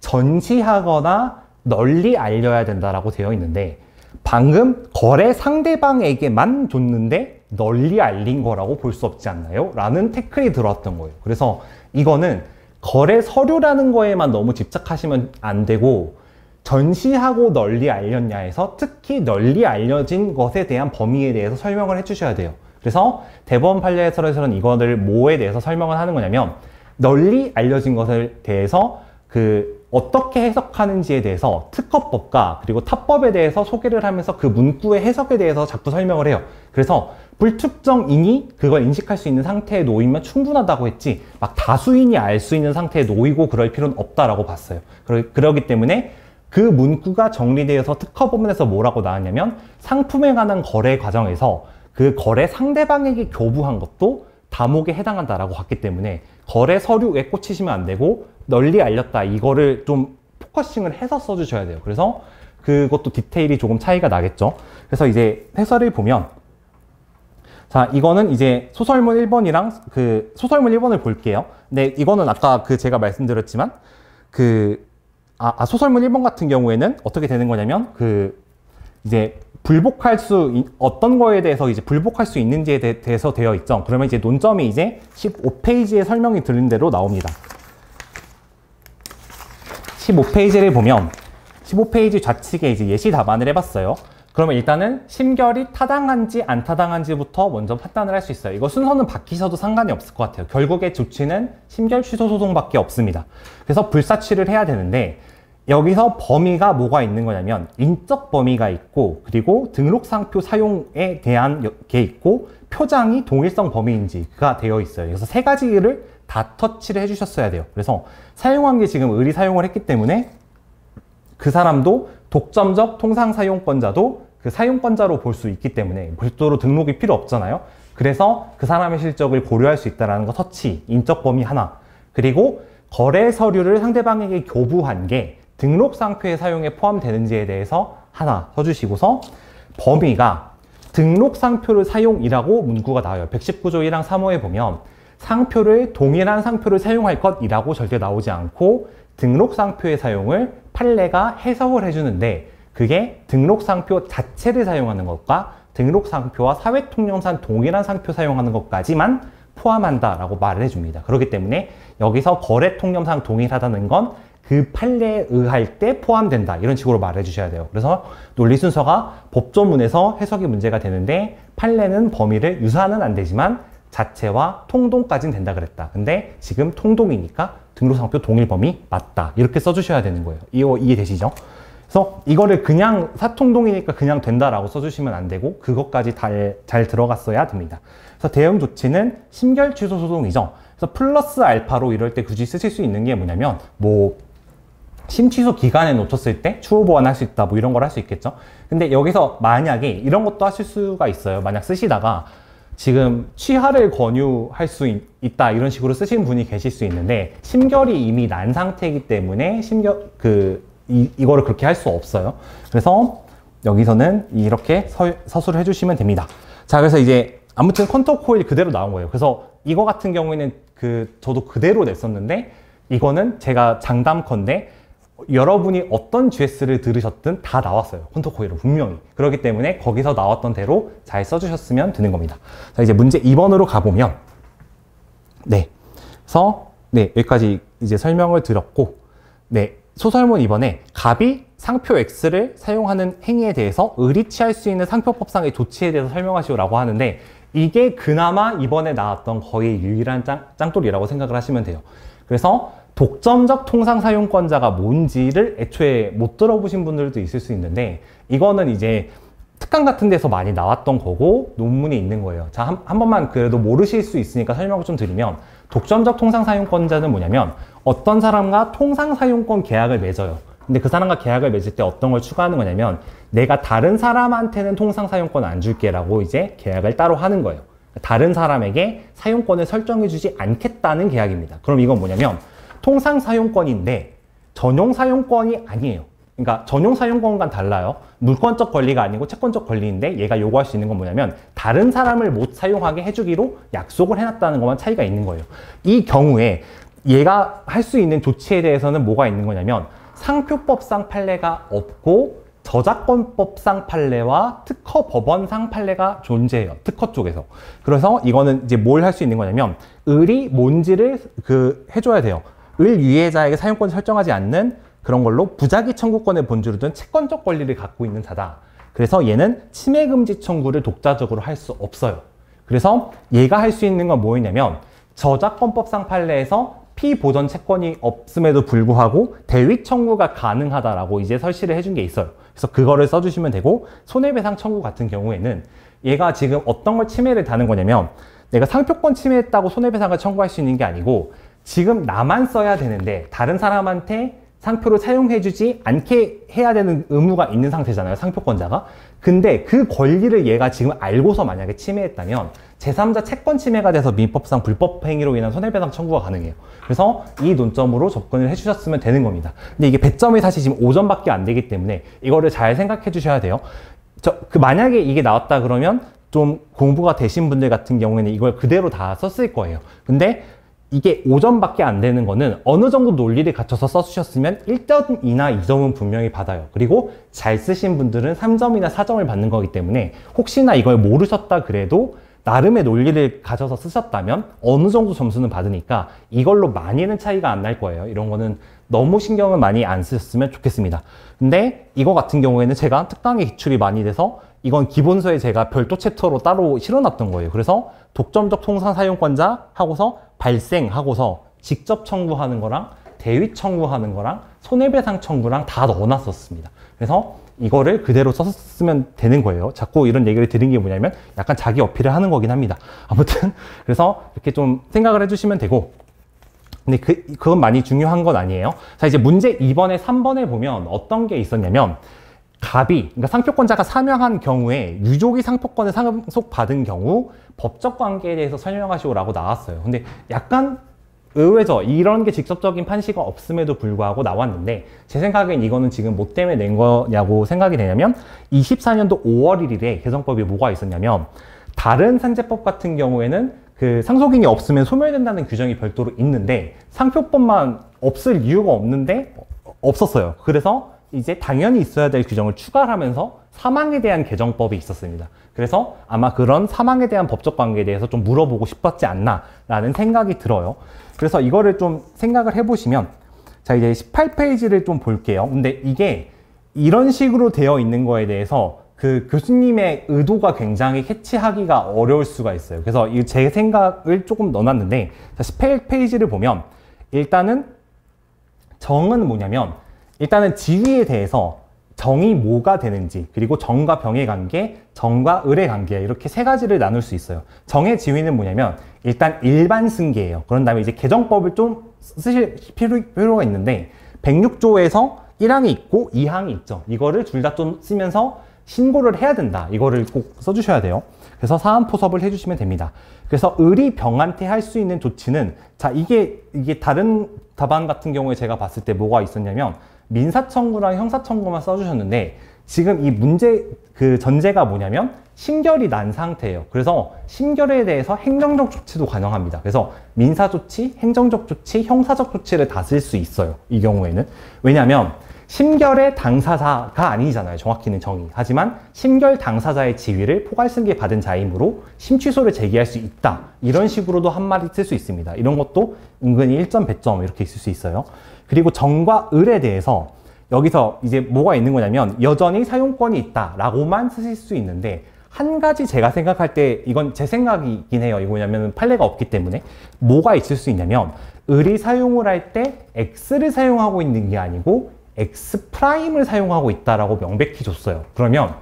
전시하거나 널리 알려야 된다라고 되어 있는데 방금 거래 상대방에게만 줬는데 널리 알린 거라고 볼 수 없지 않나요? 라는 태클이 들어왔던 거예요. 그래서 이거는 거래 서류라는 거에만 너무 집착하시면 안 되고 전시하고 널리 알렸냐에서 특히 널리 알려진 것에 대한 범위에 대해서 설명을 해주셔야 돼요. 그래서 대법원 판례에서는 이거를 뭐에 대해서 설명을 하는 거냐면 널리 알려진 것에 대해서 그 어떻게 해석하는지에 대해서 특허법과 그리고 타법에 대해서 소개를 하면서 그 문구의 해석에 대해서 자꾸 설명을 해요. 그래서 불특정인이 그걸 인식할 수 있는 상태에 놓이면 충분하다고 했지 막 다수인이 알 수 있는 상태에 놓이고 그럴 필요는 없다라고 봤어요. 그러, 그러기 때문에 그 문구가 정리되어서 특허 부분에서 뭐라고 나왔냐면 상품에 관한 거래 과정에서 그 거래 상대방에게 교부한 것도 다목에 해당한다라고 봤기 때문에 거래 서류에 꽂히시면 안 되고 널리 알렸다 이거를 좀 focusing을 해서 써주셔야 돼요. 그래서 그것도 디테일이 조금 차이가 나겠죠. 그래서 이제 해설을 보면 자, 이거는 이제 소설문 1번이랑 그 소설문 1번을 볼게요. 근데 이거는 아까 그 제가 말씀드렸지만 그 아, 아 소설문 1번 같은 경우에는 어떻게 되는 거냐면 그 이제 불복할 수 어떤 거에 대해서 이제 불복할 수 있는지에 대, 해서 되어 있죠. 그러면 이제 논점이 이제 15페이지에 설명이 드린 대로 나옵니다. 15페이지를 보면 15페이지 좌측에 이제 예시 답안을 해봤어요. 그러면 일단은 심결이 타당한지 안 타당한지부터 먼저 판단을 할 수 있어요. 이거 순서는 바뀌셔도 상관이 없을 것 같아요. 결국에 조치는 심결 취소 소송밖에 없습니다. 그래서 불사취를 해야 되는데 여기서 범위가 뭐가 있는 거냐면 인적 범위가 있고 그리고 등록상표 사용에 대한 게 있고 표장이 동일성 범위인지가 되어 있어요. 그래서 세 가지를 다 터치를 해주셨어야 돼요. 그래서 사용한 게 지금 의리 사용을 했기 때문에 그 사람도 독점적 통상 사용권자도 그 사용권자로 볼 수 있기 때문에 별도로 등록이 필요 없잖아요. 그래서 그 사람의 실적을 고려할 수 있다는 거 터치, 인적 범위 하나. 그리고 거래 서류를 상대방에게 교부한 게 등록 상표의 사용에 포함되는지에 대해서 하나 써주시고서 범위가 등록 상표를 사용이라고 문구가 나와요. 119조 1항 3호에 보면 상표를 동일한 상표를 사용할 것이라고 절대 나오지 않고 등록 상표의 사용을 판례가 해석을 해주는데 그게 등록 상표 자체를 사용하는 것과 등록 상표와 사회통념상 동일한 상표 사용하는 것까지만 포함한다라고 말을 해줍니다. 그렇기 때문에 여기서 거래통념상 동일하다는 건 그 판례에 의할 때 포함된다. 이런 식으로 말해 주셔야 돼요. 그래서 논리 순서가 법조문에서 해석이 문제가 되는데 판례는 범위를 유사는 안 되지만 자체와 통동까지는 된다 그랬다. 근데 지금 통동이니까 등록상표 동일 범위 맞다. 이렇게 써주셔야 되는 거예요. 이거 이해되시죠? 그래서 이거를 그냥 사통동이니까 그냥 된다라고 써주시면 안 되고 그것까지 잘, 잘 들어갔어야 됩니다. 그래서 대응 조치는 심결 취소 소송이죠. 그래서 플러스 알파로 이럴 때 굳이 쓰실 수 있는 게 뭐냐면 뭐 심취소 기간에 놓쳤을 때 추후 보완할 수 있다 뭐 이런 걸 할 수 있겠죠. 근데 여기서 만약에 이런 것도 하실 수가 있어요. 만약 쓰시다가 지금 취하를 권유할 수 있, 다 이런 식으로 쓰신 분이 계실 수 있는데 심결이 이미 난 상태이기 때문에 심결 그 이, 이거를 그렇게 할 수 없어요. 그래서 여기서는 이렇게 서, 서술을 해주시면 됩니다. 자, 그래서 이제 아무튼 컨터 코일 그대로 나온 거예요. 그래서 이거 같은 경우에는 그 저도 그대로 냈었는데 이거는 제가 장담컨대 여러분이 어떤 GS를 들으셨든 다 나왔어요. 코일은 분명히. 그렇기 때문에 거기서 나왔던 대로 잘 써주셨으면 되는 겁니다. 자, 이제 문제 2번으로 가보면 네. 그래서 네, 여기까지 이제 설명을 드렸고 네, 소설문 이번에 갑이 상표 X를 사용하는 행위에 대해서 의리치할 수 있는 상표법상의 조치에 대해서 설명하시오라고 하는데 이게 그나마 이번에 나왔던 거의 유일한 짱, 짱돌이라고 생각을 하시면 돼요. 그래서 독점적 통상 사용권자가 뭔지를 애초에 못 들어보신 분들도 있을 수 있는데 이거는 이제 특강 같은 데서 많이 나왔던 거고 논문이 있는 거예요. 자, 한, 한 번만 그래도 모르실 수 있으니까 설명을 좀 드리면 독점적 통상 사용권자는 뭐냐면 어떤 사람과 통상 사용권 계약을 맺어요. 근데 그 사람과 계약을 맺을 때 어떤 걸 추가하는 거냐면 내가 다른 사람한테는 통상 사용권 안 줄게라고 이제 계약을 따로 하는 거예요. 다른 사람에게 사용권을 설정해 주지 않겠다는 계약입니다. 그럼 이건 뭐냐면 통상 사용권인데 전용 사용권이 아니에요. 그러니까 전용 사용권과 달라요. 물권적 권리가 아니고 채권적 권리인데 얘가 요구할 수 있는 건 뭐냐면 다른 사람을 못 사용하게 해주기로 약속을 해놨다는 것만 차이가 있는 거예요. 이 경우에 얘가 할 수 있는 조치에 대해서는 뭐가 있는 거냐면 상표법상 판례가 없고 저작권법상 판례와 특허 법원상 판례가 존재해요. 특허 쪽에서. 그래서 이거는 이제 뭘 할 수 있는 거냐면 을이 뭔지를 그 해줘야 돼요. 을 유해자에게 사용권 설정하지 않는 그런 걸로 부작위 청구권의 본주를 둔 채권적 권리를 갖고 있는 자다. 그래서 얘는 침해 금지 청구를 독자적으로 할 수 없어요. 그래서 얘가 할 수 있는 건 뭐였냐면 저작권법상 판례에서 피보전 채권이 없음에도 불구하고 대위 청구가 가능하다라고 이제 설치를 해준 게 있어요. 그래서 그거를 써주시면 되고 손해배상 청구 같은 경우에는 얘가 지금 어떤 걸 침해를 다는 거냐면 내가 상표권 침해했다고 손해배상을 청구할 수 있는 게 아니고 지금 나만 써야 되는데 다른 사람한테 상표를 사용해주지 않게 해야 되는 의무가 있는 상태잖아요. 상표권자가. 근데 그 권리를 얘가 지금 알고서 만약에 침해했다면 제3자 채권 침해가 돼서 민법상 불법 행위로 인한 손해배상 청구가 가능해요. 그래서 이 논점으로 접근을 해주셨으면 되는 겁니다. 근데 이게 배점이 사실 지금 5점밖에 안 되기 때문에 이거를 잘 생각해 주셔야 돼요. 저, 그 만약에 이게 나왔다 그러면 좀 공부가 되신 분들 같은 경우에는 이걸 그대로 다 썼을 거예요. 근데 이게 5점밖에 안 되는 거는 어느 정도 논리를 갖춰서 써주셨으면 1점이나 2점은 분명히 받아요. 그리고 잘 쓰신 분들은 3점이나 4점을 받는 거기 때문에 혹시나 이걸 모르셨다 그래도 나름의 논리를 가져서 쓰셨다면 어느 정도 점수는 받으니까 이걸로 많이는 차이가 안 날 거예요. 이런 거는 너무 신경을 많이 안 쓰셨으면 좋겠습니다. 근데 이거 같은 경우에는 제가 특강에 기출이 많이 돼서 이건 기본서에 제가 별도 챕터로 따로 실어놨던 거예요. 그래서 독점적 통상 사용권자 하고서 발생하고서 직접 청구하는 거랑 대위 청구하는 거랑 손해배상 청구랑 다 넣어놨었습니다. 그래서 이거를 그대로 썼으면 되는 거예요. 자꾸 이런 얘기를 드린 게 뭐냐면 약간 자기 어필을 하는 거긴 합니다. 아무튼 그래서 이렇게 좀 생각을 해주시면 되고 근데 그, 그건 많이 중요한 건 아니에요. 자, 이제 문제 2번에 3번에 보면 어떤 게 있었냐면 갑이, 그러니까 상표권자가 사명한 경우에 유족이 상표권을 상속받은 경우 법적 관계에 대해서 설명하시오라고 나왔어요. 근데 약간 의외죠. 이런 게 직접적인 판시가 없음에도 불구하고 나왔는데 제 생각엔 이거는 지금 뭐 때문에 낸 거냐고 생각이 되냐면 24년도 5월 1일에 개정법이 뭐가 있었냐면 다른 산재법 같은 경우에는 그 상속인이 없으면 소멸된다는 규정이 별도로 있는데 상표법만 없을 이유가 없는데 없었어요. 그래서 이제 당연히 있어야 될 규정을 추가하면서 사망에 대한 개정법이 있었습니다. 그래서 아마 그런 사망에 대한 법적 관계에 대해서 좀 물어보고 싶었지 않나라는 생각이 들어요. 그래서 이거를 좀 생각을 해보시면 자 이제 18페이지를 좀 볼게요. 근데 이게 이런 식으로 되어 있는 거에 대해서 그 교수님의 의도가 굉장히 캐치하기가 어려울 수가 있어요. 그래서 제 생각을 조금 넣어놨는데 자 18페이지를 보면 일단은 정은 뭐냐면 일단은 지위에 대해서 정이 뭐가 되는지 그리고 정과 병의 관계, 정과 을의 관계 이렇게 세 가지를 나눌 수 있어요. 정의 지위는 뭐냐면 일단 일반 승계예요. 그런 다음에 이제 개정법을 좀 쓰실 필요, 가 있는데 106조에서 1항이 있고 2항이 있죠. 이거를 둘 다 좀 쓰면서 신고를 해야 된다. 이거를 꼭 써주셔야 돼요. 그래서 사안 포섭을 해주시면 됩니다. 그래서 을이 병한테 할 수 있는 조치는 자 이게 이게 다른 답안 같은 경우에 제가 봤을 때 뭐가 있었냐면 민사청구랑 형사청구만 써주셨는데 지금 이 문제 그 전제가 뭐냐면 심결이 난 상태예요. 그래서 심결에 대해서 행정적 조치도 가능합니다. 그래서 민사 조치, 행정적 조치, 형사적 조치를 다 쓸 수 있어요. 이 경우에는. 왜냐하면 심결의 당사자가 아니잖아요. 정확히는 정의. 하지만 심결 당사자의 지위를 포괄승계 받은 자이므로 심취소를 제기할 수 있다. 이런 식으로도 한 마디 쓸 수 있습니다. 이런 것도 은근히 1점, 배점 이렇게 있을 수 있어요. 그리고 정과 을에 대해서 여기서 이제 뭐가 있는 거냐면 여전히 사용권이 있다라고만 쓰실 수 있는데 한 가지 제가 생각할 때 이건 제 생각이긴 해요. 이거 뭐냐면 판례가 없기 때문에 뭐가 있을 수 있냐면 을이 사용을 할 때 x를 사용하고 있는 게 아니고 x prime을 사용하고 있다라고 명백히 줬어요. 그러면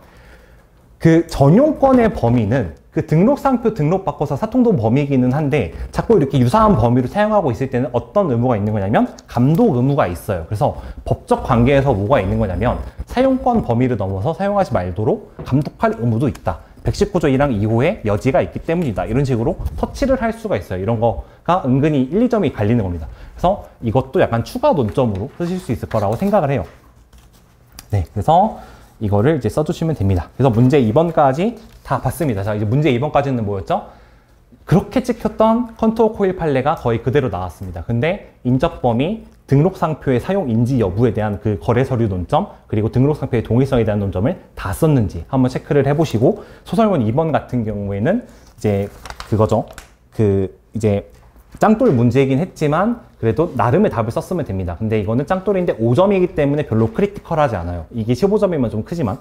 그 전용권의 범위는 그 등록 상표 등록 바꿔서 사통도 범위이기는 한데 자꾸 이렇게 유사한 범위로 사용하고 있을 때는 어떤 의무가 있는 거냐면 감독 의무가 있어요. 그래서 법적 관계에서 뭐가 있는 거냐면 사용권 범위를 넘어서 사용하지 말도록 감독할 의무도 있다. 119조 1항 2호에 여지가 있기 때문이다. 이런 식으로 터치를 할 수가 있어요. 이런 거가 은근히 1, 2점이 갈리는 겁니다. 그래서 이것도 약간 추가 논점으로 쓰실 수 있을 거라고 생각을 해요. 네, 그래서 이거를 이제 써주시면 됩니다. 그래서 문제 2번까지 다 봤습니다. 자, 이제 문제 2번까지는 뭐였죠? 그렇게 찍혔던 컨투어 코일 판례가 거의 그대로 나왔습니다. 근데 인적 범위, 등록 상표의 사용 인지 여부에 대한 그 거래 서류 논점, 그리고 등록 상표의 동의성에 대한 논점을 다 썼는지 한번 체크를 해보시고 소설문 2번 같은 경우에는 이제 그거죠. 그 이제 짱돌 문제이긴 했지만 그래도 나름의 답을 썼으면 됩니다. 근데 이거는 짱돌인데 5점이기 때문에 별로 크리티컬하지 않아요. 이게 15점이면 좀 크지만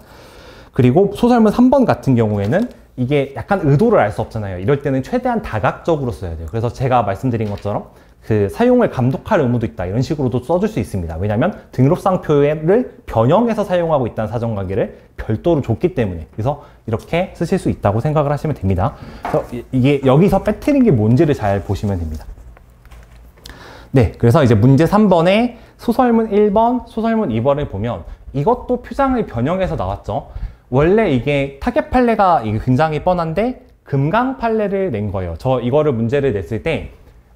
그리고 소설문 3번 같은 경우에는 이게 약간 의도를 알 수 없잖아요. 이럴 때는 최대한 다각적으로 써야 돼요. 그래서 제가 말씀드린 것처럼 그 사용을 감독할 의무도 있다. 이런 식으로도 써줄 수 있습니다. 왜냐하면 등록상표를 변형해서 사용하고 있다는 사정관계를 별도로 줬기 때문에 그래서 이렇게 쓰실 수 있다고 생각을 하시면 됩니다. 그래서 이게 여기서 빼트린 게 뭔지를 잘 보시면 됩니다. 네, 그래서 이제 문제 3번에 소설문 1번, 소설문 2번을 보면 이것도 표장을 변형해서 나왔죠. 원래 이게 타겟 판례가 굉장히 뻔한데 금강 판례를 낸 거예요. 저 이거를 문제를 냈을 때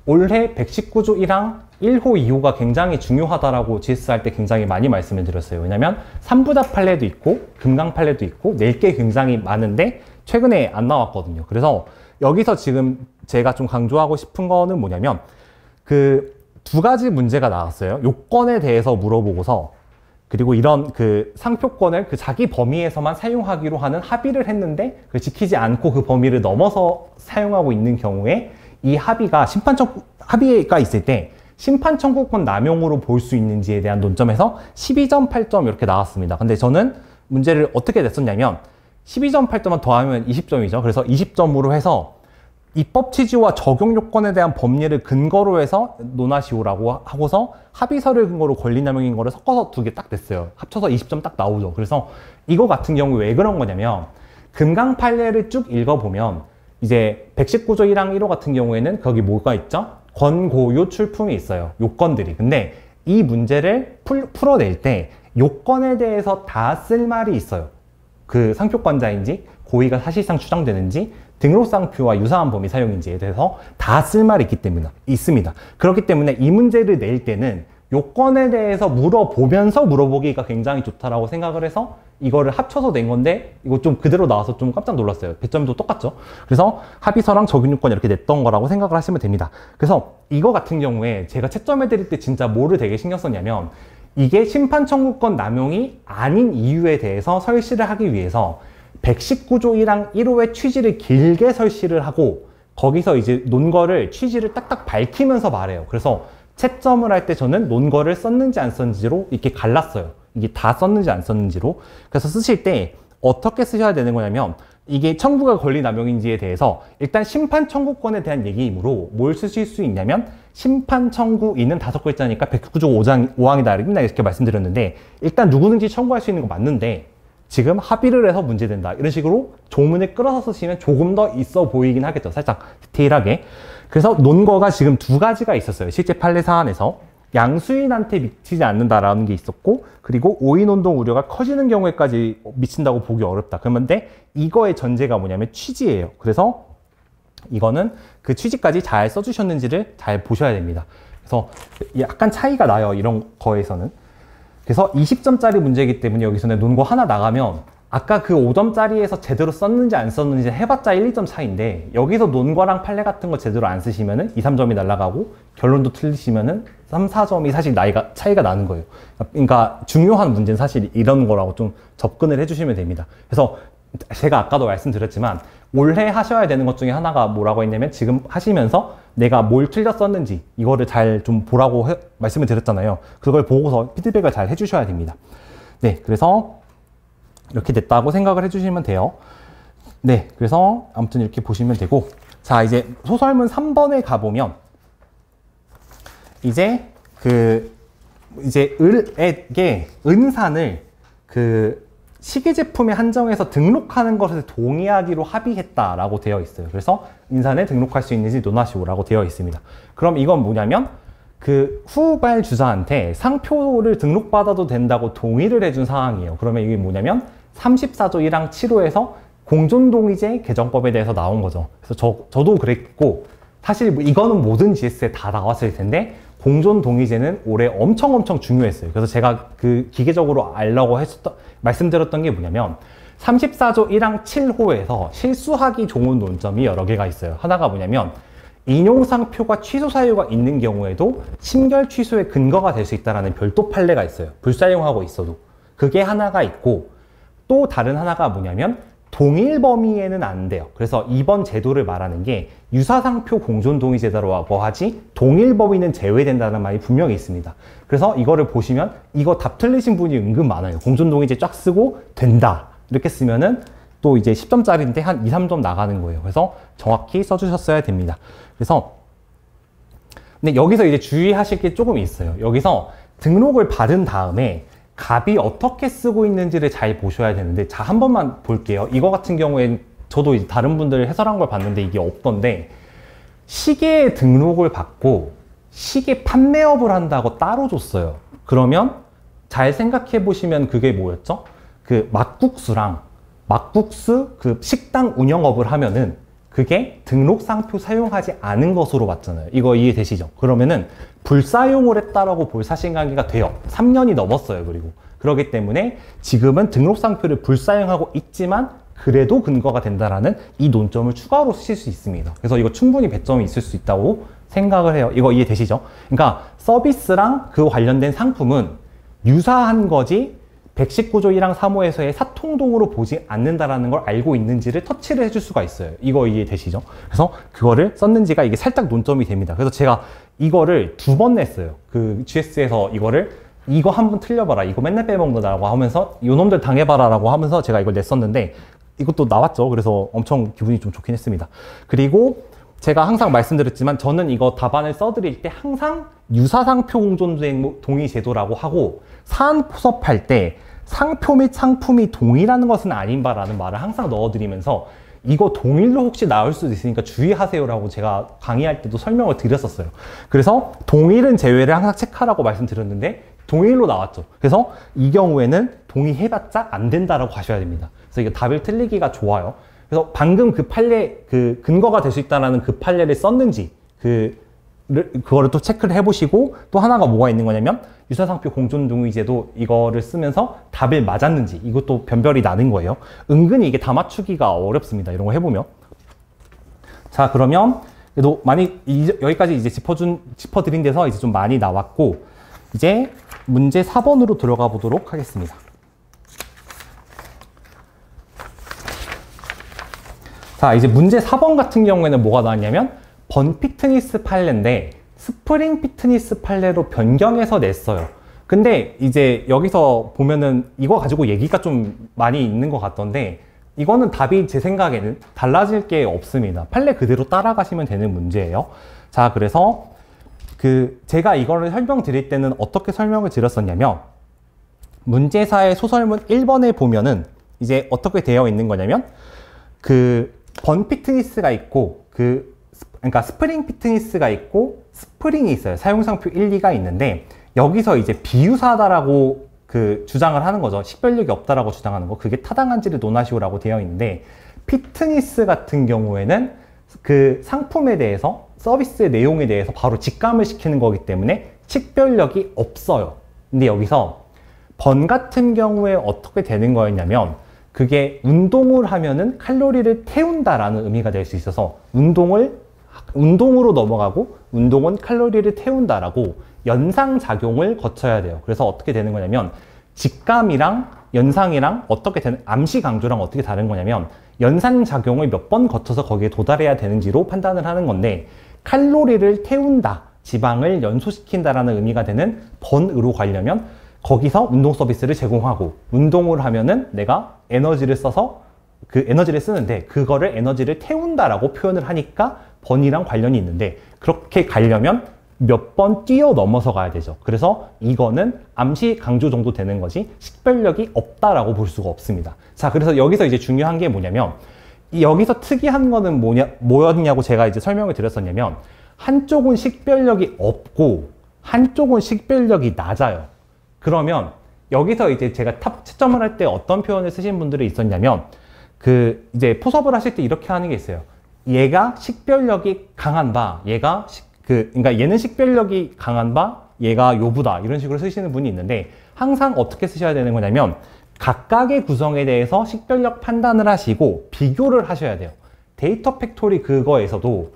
올해 119조 1항 1호, 2호가 굉장히 중요하다라고 GS 할 때 굉장히 많이 말씀을 드렸어요. 왜냐면 삼부답 판례도 있고 금강 판례도 있고 낼 게 굉장히 많은데 최근에 안 나왔거든요. 그래서 여기서 지금 제가 좀 강조하고 싶은 거는 뭐냐면 그 두 가지 문제가 나왔어요. 요건에 대해서 물어보고서 그리고 이런 그 상표권을 그 자기 범위에서만 사용하기로 하는 합의를 했는데 그 지키지 않고 그 범위를 넘어서 사용하고 있는 경우에 이 합의가 심판 청 합의가 있을 때 심판 청구권 남용으로 볼 수 있는지에 대한 논점에서 12점 8점 이렇게 나왔습니다. 근데 저는 문제를 어떻게 냈었냐면 12점 8점만 더하면 20점이죠. 그래서 20점으로 해서 입법 취지와 적용 요건에 대한 법리를 근거로 해서 논하시오라고 하고서 합의서를 근거로 권리남용인 거를 섞어서 두 개딱 냈어요. 합쳐서 20점 딱 나오죠. 그래서 이거 같은 경우 왜 그런 거냐면 금강 판례를 쭉 읽어보면 이제 119조 1항 1호 같은 경우에는 거기 뭐가 있죠? 권고요 출품이 있어요. 요건들이. 근데 이 문제를 풀, 풀어낼 때 요건에 대해서 다 쓸 말이 있어요. 그 상표권자인지 고의가 사실상 추정되는지 등록상표와 유사한 범위 사용인지에 대해서 다 쓸 말이 있기 때문에 있습니다. 그렇기 때문에 이 문제를 낼 때는 요건에 대해서 물어보면서 물어보기가 굉장히 좋다라고 생각을 해서 이거를 합쳐서 낸 건데 이거 좀 그대로 나와서 좀 깜짝 놀랐어요. 배점도 똑같죠. 그래서 합의서랑 적용요건 이렇게 냈던 거라고 생각을 하시면 됩니다. 그래서 이거 같은 경우에 제가 채점해 드릴 때 진짜 뭐를 되게 신경 썼냐면 이게 심판 청구권 남용이 아닌 이유에 대해서 설시를 하기 위해서 119조 1항 1호의 취지를 길게 설시를 하고 거기서 이제 논거를 취지를 딱딱 밝히면서 말해요. 그래서 채점을 할 때 저는 논거를 썼는지 안 썼는지로 이렇게 갈랐어요. 이게 다 썼는지 안 썼는지로. 그래서 쓰실 때 어떻게 쓰셔야 되는 거냐면 이게 청구가 권리 남용인지에 대해서 일단 심판 청구권에 대한 얘기이므로 뭘 쓰실 수 있냐면 심판 청구인은 다섯 글자니까 109조 5장, 5항이다 맨날 이렇게 말씀드렸는데 일단 누구든지 청구할 수 있는 거 맞는데 지금 합의를 해서 문제된다 이런 식으로 조문을 끌어서 쓰시면 조금 더 있어 보이긴 하겠죠 살짝 디테일하게 그래서 논거가 지금 두 가지가 있었어요 실제 판례 사안에서 양수인한테 미치지 않는다라는 게 있었고 그리고 오인운동 우려가 커지는 경우에까지 미친다고 보기 어렵다. 그런데 이거의 전제가 뭐냐면 취지예요. 그래서 이거는 그 취지까지 잘 써주셨는지를 잘 보셔야 됩니다. 그래서 약간 차이가 나요. 이런 거에서는. 그래서 20점짜리 문제이기 때문에 여기서는 논거 하나 나가면 아까 그 5점짜리에서 제대로 썼는지 안 썼는지 해봤자 1, 2점 차이인데 여기서 논거랑 판례 같은 거 제대로 안 쓰시면 은 2, 3점이 날라가고 결론도 틀리시면 은 3, 4점이 사실 나이가 차이가 나는 거예요. 그러니까 중요한 문제는 사실 이런 거라고 좀 접근을 해주시면 됩니다. 그래서 제가 아까도 말씀드렸지만 올해 하셔야 되는 것 중에 하나가 뭐라고 했냐면 지금 하시면서 내가 뭘 틀렸었는지 이거를 잘 좀 보라고 해, 말씀을 드렸잖아요. 그걸 보고서 피드백을 잘 해주셔야 됩니다. 네, 그래서 이렇게 됐다고 생각을 해주시면 돼요. 네, 그래서 아무튼 이렇게 보시면 되고 자 이제 소설문 3번에 가보면 이제 그 이제 을에게 은산을 그 시계 제품에 한정해서 등록하는 것에 동의하기로 합의했다라고 되어 있어요. 그래서 인산에 등록할 수 있는지 논하시오라고 되어 있습니다. 그럼 이건 뭐냐면 그 후발 주자한테 상표를 등록받아도 된다고 동의를 해준 상황이에요. 그러면 이게 뭐냐면 34조 1항 7호에서 공존동의제 개정법에 대해서 나온 거죠. 그래서 저, 저도 그랬고 사실 뭐 이거는 모든 GS에 다 나왔을 텐데 공존 동의제는 올해 엄청 엄청 중요했어요. 그래서 제가 그 기계적으로 알라고 했었던, 말씀드렸던 게 뭐냐면 34조 1항 7호에서 실수하기 좋은 논점이 여러 개가 있어요. 하나가 뭐냐면 인용상표가 취소 사유가 있는 경우에도 심결 취소의 근거가 될 수 있다는 별도 판례가 있어요. 불사용하고 있어도. 그게 하나가 있고 또 다른 하나가 뭐냐면 동일 범위에는 안 돼요. 그래서 이번 제도를 말하는 게 유사상표 공존동의 제도라고 하지 동일 범위는 제외된다는 말이 분명히 있습니다. 그래서 이거를 보시면 이거 답 틀리신 분이 은근 많아요. 공존동의제 쫙 쓰고 된다. 이렇게 쓰면은 또 이제 10점짜리인데 한 2, 3점 나가는 거예요. 그래서 정확히 써주셨어야 됩니다. 그래서 근데 여기서 이제 주의하실 게 조금 있어요. 여기서 등록을 받은 다음에 갑이 어떻게 쓰고 있는지를 잘 보셔야 되는데 자 한 번만 볼게요 이거 같은 경우엔 저도 다른 분들 해설한 걸 봤는데 이게 없던데 시계 등록을 받고 시계 판매업을 한다고 따로 줬어요 그러면 잘 생각해 보시면 그게 뭐였죠? 그 막국수랑 막국수 그 식당 운영업을 하면은 그게 등록상표 사용하지 않은 것으로 봤잖아요. 이거 이해되시죠? 그러면은 불사용을 했다라고 볼 사실관계가 돼요. 3년이 넘었어요. 그리고 그렇기 때문에 지금은 등록상표를 불사용하고 있지만 그래도 근거가 된다라는 이 논점을 추가로 쓰실 수 있습니다. 그래서 이거 충분히 배점이 있을 수 있다고 생각을 해요. 이거 이해되시죠? 그러니까 서비스랑 그 관련된 상품은 유사한 거지 119조 1항 3호에서의 사통동으로 보지 않는다라는 걸 알고 있는지를 터치를 해줄 수가 있어요. 이거 이해되시죠? 그래서 그거를 썼는지가 이게 살짝 논점이 됩니다. 그래서 제가 이거를 두 번 냈어요. 그 GS에서 이거를 이거 한 번 틀려봐라. 이거 맨날 빼먹는다라고 하면서 요놈들 당해봐라라고 하면서 제가 이걸 냈었는데 이것도 나왔죠. 그래서 엄청 기분이 좀 좋긴 했습니다. 그리고 제가 항상 말씀드렸지만 저는 이거 답안을 써드릴 때 항상 유사상표 공존 동의 제도라고 하고 사안 포섭할 때 상표 및 상품이 동일하는 것은 아닌 바라는 말을 항상 넣어드리면서 이거 동일로 혹시 나올 수도 있으니까 주의하세요라고 제가 강의할 때도 설명을 드렸었어요. 그래서 동일은 제외를 항상 체크하라고 말씀드렸는데 동일로 나왔죠. 그래서 이 경우에는 동의해봤자 안 된다라고 하셔야 됩니다. 그래서 이거 답을 틀리기가 좋아요. 그래서 방금 그 판례, 그 근거가 될 수 있다라는 그 판례를 썼는지, 그, 그거를 또 체크를 해보시고 또 하나가 뭐가 있는 거냐면 유사상표 공존동의제도 이거를 쓰면서 답을 맞았는지 이것도 변별이 나는 거예요. 은근히 이게 다 맞추기가 어렵습니다. 이런 거 해보면. 자, 그러면 그래도 많이 여기까지 이제 짚어준 짚어드린 데서 이제 좀 많이 나왔고 이제 문제 4번으로 들어가 보도록 하겠습니다. 자, 이제 문제 4번 같은 경우에는 뭐가 나왔냐면 번 피트니스 판례인데 스프링 피트니스 판례로 변경해서 냈어요. 근데 이제 여기서 보면은 이거 가지고 얘기가 좀 많이 있는 것 같던데 이거는 답이 제 생각에는 달라질 게 없습니다. 판례 그대로 따라가시면 되는 문제예요. 자, 그래서 그 제가 이거를 설명드릴 때는 어떻게 설명을 드렸었냐면 문제사의 소설문 1번에 보면은 이제 어떻게 되어 있는 거냐면 그 번 피트니스가 있고 그 그러니까 스프링 피트니스가 있고 스프링이 있어요. 사용상표 1, 2가 있는데 여기서 이제 비유사다라고 그 주장을 하는 거죠. 식별력이 없다라고 주장하는 거. 그게 타당한지를 논하시오라고 되어 있는데 피트니스 같은 경우에는 그 상품에 대해서 서비스의 내용에 대해서 바로 직감을 시키는 거기 때문에 식별력이 없어요. 근데 여기서 번 같은 경우에 어떻게 되는 거였냐면 그게 운동을 하면은 칼로리를 태운다라는 의미가 될 수 있어서 운동을 운동으로 넘어가고 운동은 칼로리를 태운다라고 연상작용을 거쳐야 돼요. 그래서 어떻게 되는 거냐면 직감이랑 연상이랑 어떻게 되는 암시 강조랑 어떻게 다른 거냐면 연상작용을 몇 번 거쳐서 거기에 도달해야 되는지로 판단을 하는 건데 칼로리를 태운다, 지방을 연소시킨다라는 의미가 되는 번으로 가려면 거기서 운동 서비스를 제공하고 운동을 하면은 내가 에너지를 써서 그 에너지를 쓰는데 그거를 에너지를 태운다라고 표현을 하니까 번이랑 관련이 있는데 그렇게 가려면 몇 번 뛰어넘어서 가야 되죠. 그래서 이거는 암시 강조 정도 되는 것이 식별력이 없다라고 볼 수가 없습니다. 자, 그래서 여기서 이제 중요한 게 뭐냐면 여기서 특이한 거는 뭐냐, 뭐였냐고 제가 이제 설명을 드렸었냐면 한쪽은 식별력이 없고 한쪽은 식별력이 낮아요. 그러면 여기서 이제 제가 답 채점을 할 때 어떤 표현을 쓰신 분들이 있었냐면 그 이제 포섭을 하실 때 이렇게 하는 게 있어요. 얘가 식별력이 강한 바, 얘가 식, 그, 그러니까 얘는 식별력이 강한 바, 얘가 요부다. 이런 식으로 쓰시는 분이 있는데 항상 어떻게 쓰셔야 되는 거냐면 각각의 구성에 대해서 식별력 판단을 하시고 비교를 하셔야 돼요. 데이터 팩토리 그거에서도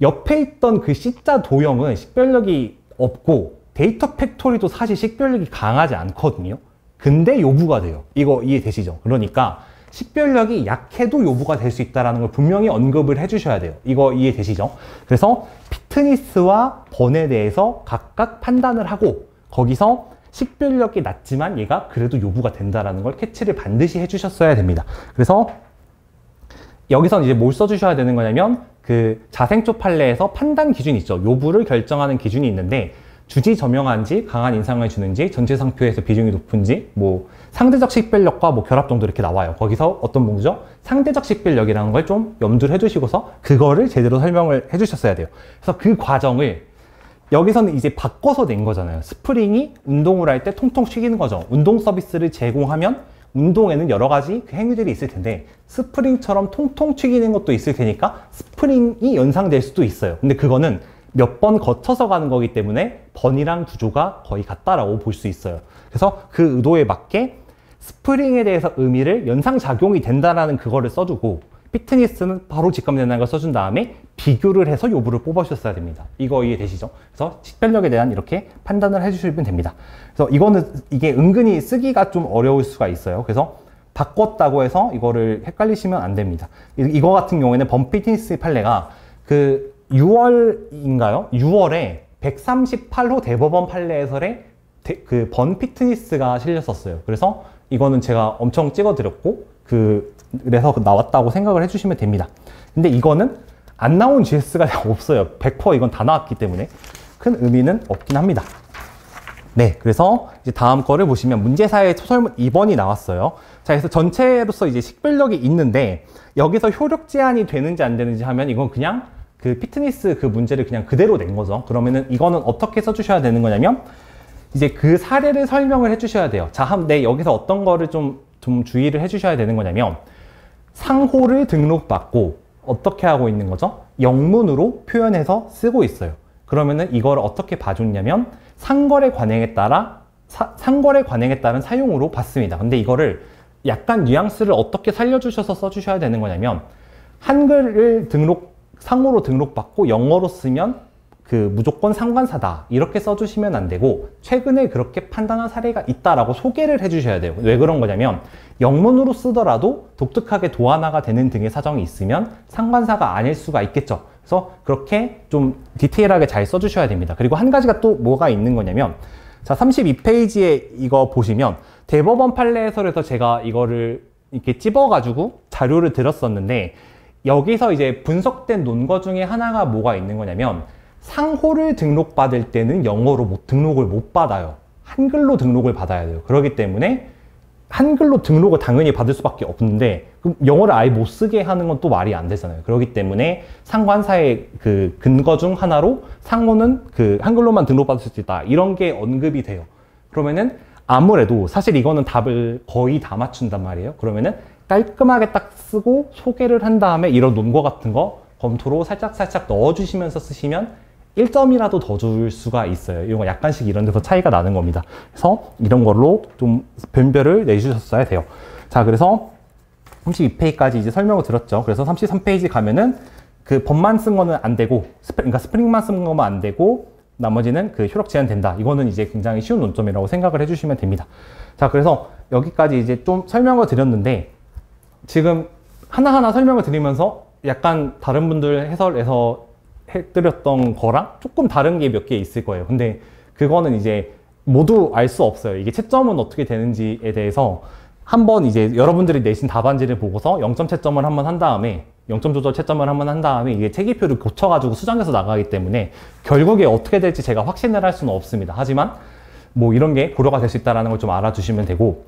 옆에 있던 그 C자 도형은 식별력이 없고 데이터 팩토리도 사실 식별력이 강하지 않거든요. 근데 요부가 돼요. 이거 이해되시죠? 그러니까 식별력이 약해도 요부가 될 수 있다는 걸 분명히 언급을 해주셔야 돼요. 이거 이해되시죠? 그래서 피트니스와 번에 대해서 각각 판단을 하고 거기서 식별력이 낮지만 얘가 그래도 요부가 된다는 걸 캐치를 반드시 해주셨어야 됩니다. 그래서 여기서 이제 뭘 써주셔야 되는 거냐면 그 자생초 판례에서 판단 기준이 있죠. 요구를 결정하는 기준이 있는데 주지 저명한지 강한 인상을 주는지 전체 상표에서 비중이 높은지 뭐 상대적 식별력과 뭐 결합 정도 이렇게 나와요. 거기서 어떤 문제죠? 상대적 식별력이라는 걸 좀 염두를 해주시고서 그거를 제대로 설명을 해주셨어야 돼요. 그래서 그 과정을 여기서는 이제 바꿔서 낸 거잖아요. 스프링이 운동을 할 때 통통 튀기는 거죠. 운동 서비스를 제공하면 운동에는 여러 가지 그 행위들이 있을 텐데 스프링처럼 통통 튀기는 것도 있을 테니까 스프링이 연상될 수도 있어요. 근데 그거는 몇 번 거쳐서 가는 거기 때문에 번이랑 구조가 거의 같다라고 볼 수 있어요. 그래서 그 의도에 맞게 스프링에 대해서 의미를 연상작용이 된다라는 그거를 써주고 피트니스는 바로 직감된다는 걸 써준 다음에 비교를 해서 요부를 뽑아주셨어야 됩니다. 이거 이해되시죠? 그래서 식별력에 대한 이렇게 판단을 해주시면 됩니다. 그래서 이거는 이게 은근히 쓰기가 좀 어려울 수가 있어요. 그래서 바꿨다고 해서 이거를 헷갈리시면 안 됩니다. 이- 거 같은 경우에는 범피트니스 판례가 그 6월인가요? 6월에 138호 대법원 판례 해설에 그 번 피트니스가 실렸었어요. 그래서 이거는 제가 엄청 찍어드렸고 그 그래서 나왔다고 생각을 해주시면 됩니다. 근데 이거는 안 나온 GS가 없어요. 100% 이건 다 나왔기 때문에 큰 의미는 없긴 합니다. 네, 그래서 이제 다음 거를 보시면 문제사의 소설문 2번이 나왔어요. 자, 그래서 전체로서 이제 식별력이 있는데 여기서 효력 제한이 되는지 안 되는지 하면 이건 그냥 그 피트니스 그 문제를 그냥 그대로 낸 거죠. 그러면은 이거는 어떻게 써주셔야 되는 거냐면 이제 그 사례를 설명을 해주셔야 돼요. 자, 한, 네, 여기서 어떤 거를 좀, 좀 주의를 해주셔야 되는 거냐면 상호를 등록받고 어떻게 하고 있는 거죠? 영문으로 표현해서 쓰고 있어요. 그러면은 이걸 어떻게 봐줬냐면 상거래 관행에 따라 사- 상거래 관행에 따른 사용으로 봤습니다. 근데 이거를 약간 뉘앙스를 어떻게 살려주셔서 써주셔야 되는 거냐면 한글을 등록 상호로 등록받고 영어로 쓰면 그 무조건 상관사다 이렇게 써주시면 안 되고 최근에 그렇게 판단한 사례가 있다라고 소개를 해주셔야 돼요. 왜 그런 거냐면 영문으로 쓰더라도 독특하게 도안화가 되는 등의 사정이 있으면 상관사가 아닐 수가 있겠죠. 그래서 그렇게 좀 디테일하게 잘 써주셔야 됩니다. 그리고 한 가지가 또 뭐가 있는 거냐면 자 32페이지에 이거 보시면 대법원 판례 해설에서 제가 이거를 이렇게 찝어가지고 자료를 들었었는데 여기서 이제 분석된 논거 중에 하나가 뭐가 있는 거냐면 상호를 등록받을 때는 영어로 못, 등록을 못 받아요. 한글로 등록을 받아야 돼요. 그렇기 때문에 한글로 등록을 당연히 받을 수밖에 없는데 영어를 아예 못 쓰게 하는 건 또 말이 안 되잖아요. 그렇기 때문에 상관사의 그 근거 중 하나로 상호는 그 한글로만 등록받을 수 있다. 이런 게 언급이 돼요. 그러면은 아무래도 사실 이거는 답을 거의 다 맞춘단 말이에요. 그러면은 깔끔하게 딱 쓰고 소개를 한 다음에 이런 논거 같은 거 검토로 살짝 살짝 넣어주시면서 쓰시면 1점이라도 더 줄 수가 있어요. 이거 약간씩 이런 데서 차이가 나는 겁니다. 그래서 이런 걸로 좀 변별을 내주셨어야 돼요. 자, 그래서 32페이지까지 이제 설명을 들었죠. 그래서 33페이지 가면은 그 법만 쓴 거는 안 되고, 스프, 그러니까 스프링만 쓴 거면 안 되고, 나머지는 그 효력 제한 된다. 이거는 이제 굉장히 쉬운 논점이라고 생각을 해주시면 됩니다. 자, 그래서 여기까지 이제 좀 설명을 드렸는데, 지금 하나하나 설명을 드리면서 약간 다른 분들 해설에서 해드렸던 거랑 조금 다른 게 몇 개 있을 거예요. 근데 그거는 이제 모두 알 수 없어요. 이게 채점은 어떻게 되는지에 대해서 한번 이제 여러분들이 내신 답안지를 보고서 0점 채점을 한번 한 다음에 0점 조절 채점을 한번 한 다음에 이게 체계표를 고쳐가지고 수정해서 나가기 때문에 결국에 어떻게 될지 제가 확신을 할 수는 없습니다. 하지만 뭐 이런 게 고려가 될 수 있다는 걸 좀 알아주시면 되고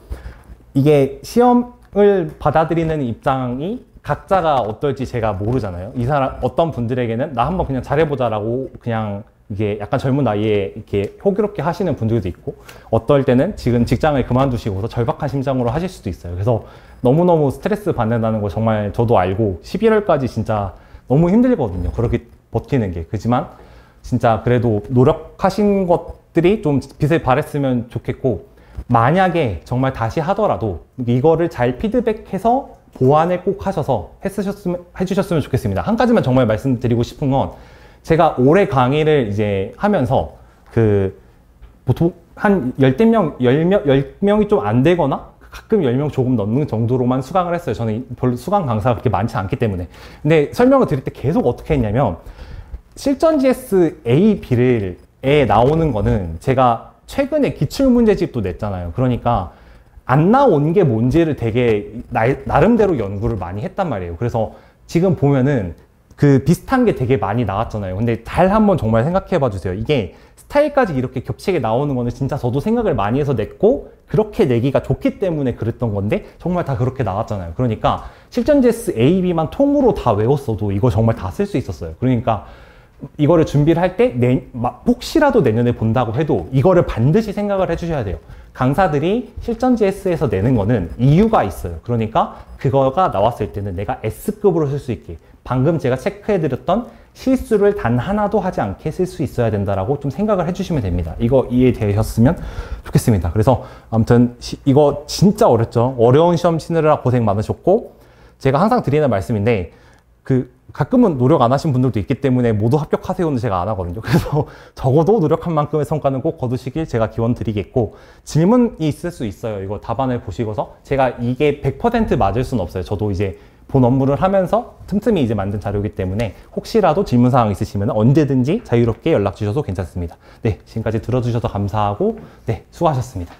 이게 시험을 받아들이는 입장이 각자가 어떨지 제가 모르잖아요. 이 사람 어떤 분들에게는 나 한번 그냥 잘해보자라고 그냥 이게 약간 젊은 나이에 이렇게 호기롭게 하시는 분들도 있고 어떨 때는 지금 직장을 그만두시고서 절박한 심정으로 하실 수도 있어요. 그래서 너무너무 스트레스 받는다는 거 정말 저도 알고 11월까지 진짜 너무 힘들거든요. 그렇게 버티는 게. 그지만 진짜 그래도 노력하신 것들이 좀 빛을 발했으면 좋겠고 만약에 정말 다시 하더라도 이거를 잘 피드백해서 보완을 꼭 하셔서 했으셨으면, 해주셨으면 좋겠습니다. 한 가지만 정말 말씀드리고 싶은 건 제가 올해 강의를 이제 하면서 그 보통 한 열댓 명, 열 명, 열 명이 좀 안 되거나 가끔 열 명 조금 넘는 정도로만 수강을 했어요. 저는 별로 수강 강사가 그렇게 많지 않기 때문에. 근데 설명을 드릴 때 계속 어떻게 했냐면 실전 GS A, B를 에 나오는 거는 제가 최근에 기출문제집도 냈잖아요. 그러니까 안 나온 게 뭔지를 되게 나, 나름대로 연구를 많이 했단 말이에요. 그래서 지금 보면은 그 비슷한 게 되게 많이 나왔잖아요. 근데 잘 한번 정말 생각해 봐 주세요. 이게 스타일까지 이렇게 겹치게 나오는 거는 진짜 저도 생각을 많이 해서 냈고 그렇게 내기가 좋기 때문에 그랬던 건데 정말 다 그렇게 나왔잖아요. 그러니까 실전 GS A, B만 통으로 다 외웠어도 이거 정말 다 쓸 수 있었어요. 그러니까 이거를 준비를 할 때 혹시라도 내년에 본다고 해도 이거를 반드시 생각을 해주셔야 돼요. 강사들이 실전 GS에서 내는 거는 이유가 있어요. 그러니까 그거가 나왔을 때는 내가 S급으로 쓸 수 있게 방금 제가 체크해드렸던 실수를 단 하나도 하지 않게 쓸 수 있어야 된다라고 좀 생각을 해주시면 됩니다. 이거 이해되셨으면 좋겠습니다. 그래서 아무튼 시, 이거 진짜 어렵죠. 어려운 시험 치느라 고생 많으셨고 제가 항상 드리는 말씀인데 그 가끔은 노력 안 하신 분들도 있기 때문에 모두 합격하세요는 제가 안 하거든요. 그래서 적어도 노력한 만큼의 성과는 꼭 거두시길 제가 기원 드리겠고 질문이 있을 수 있어요. 이거 답안을 보시고서 제가 이게 100% 맞을 수는 없어요. 저도 이제 본 업무를 하면서 틈틈이 이제 만든 자료이기 때문에 혹시라도 질문 사항 있으시면 언제든지 자유롭게 연락 주셔도 괜찮습니다. 네, 지금까지 들어주셔서 감사하고 네, 수고하셨습니다.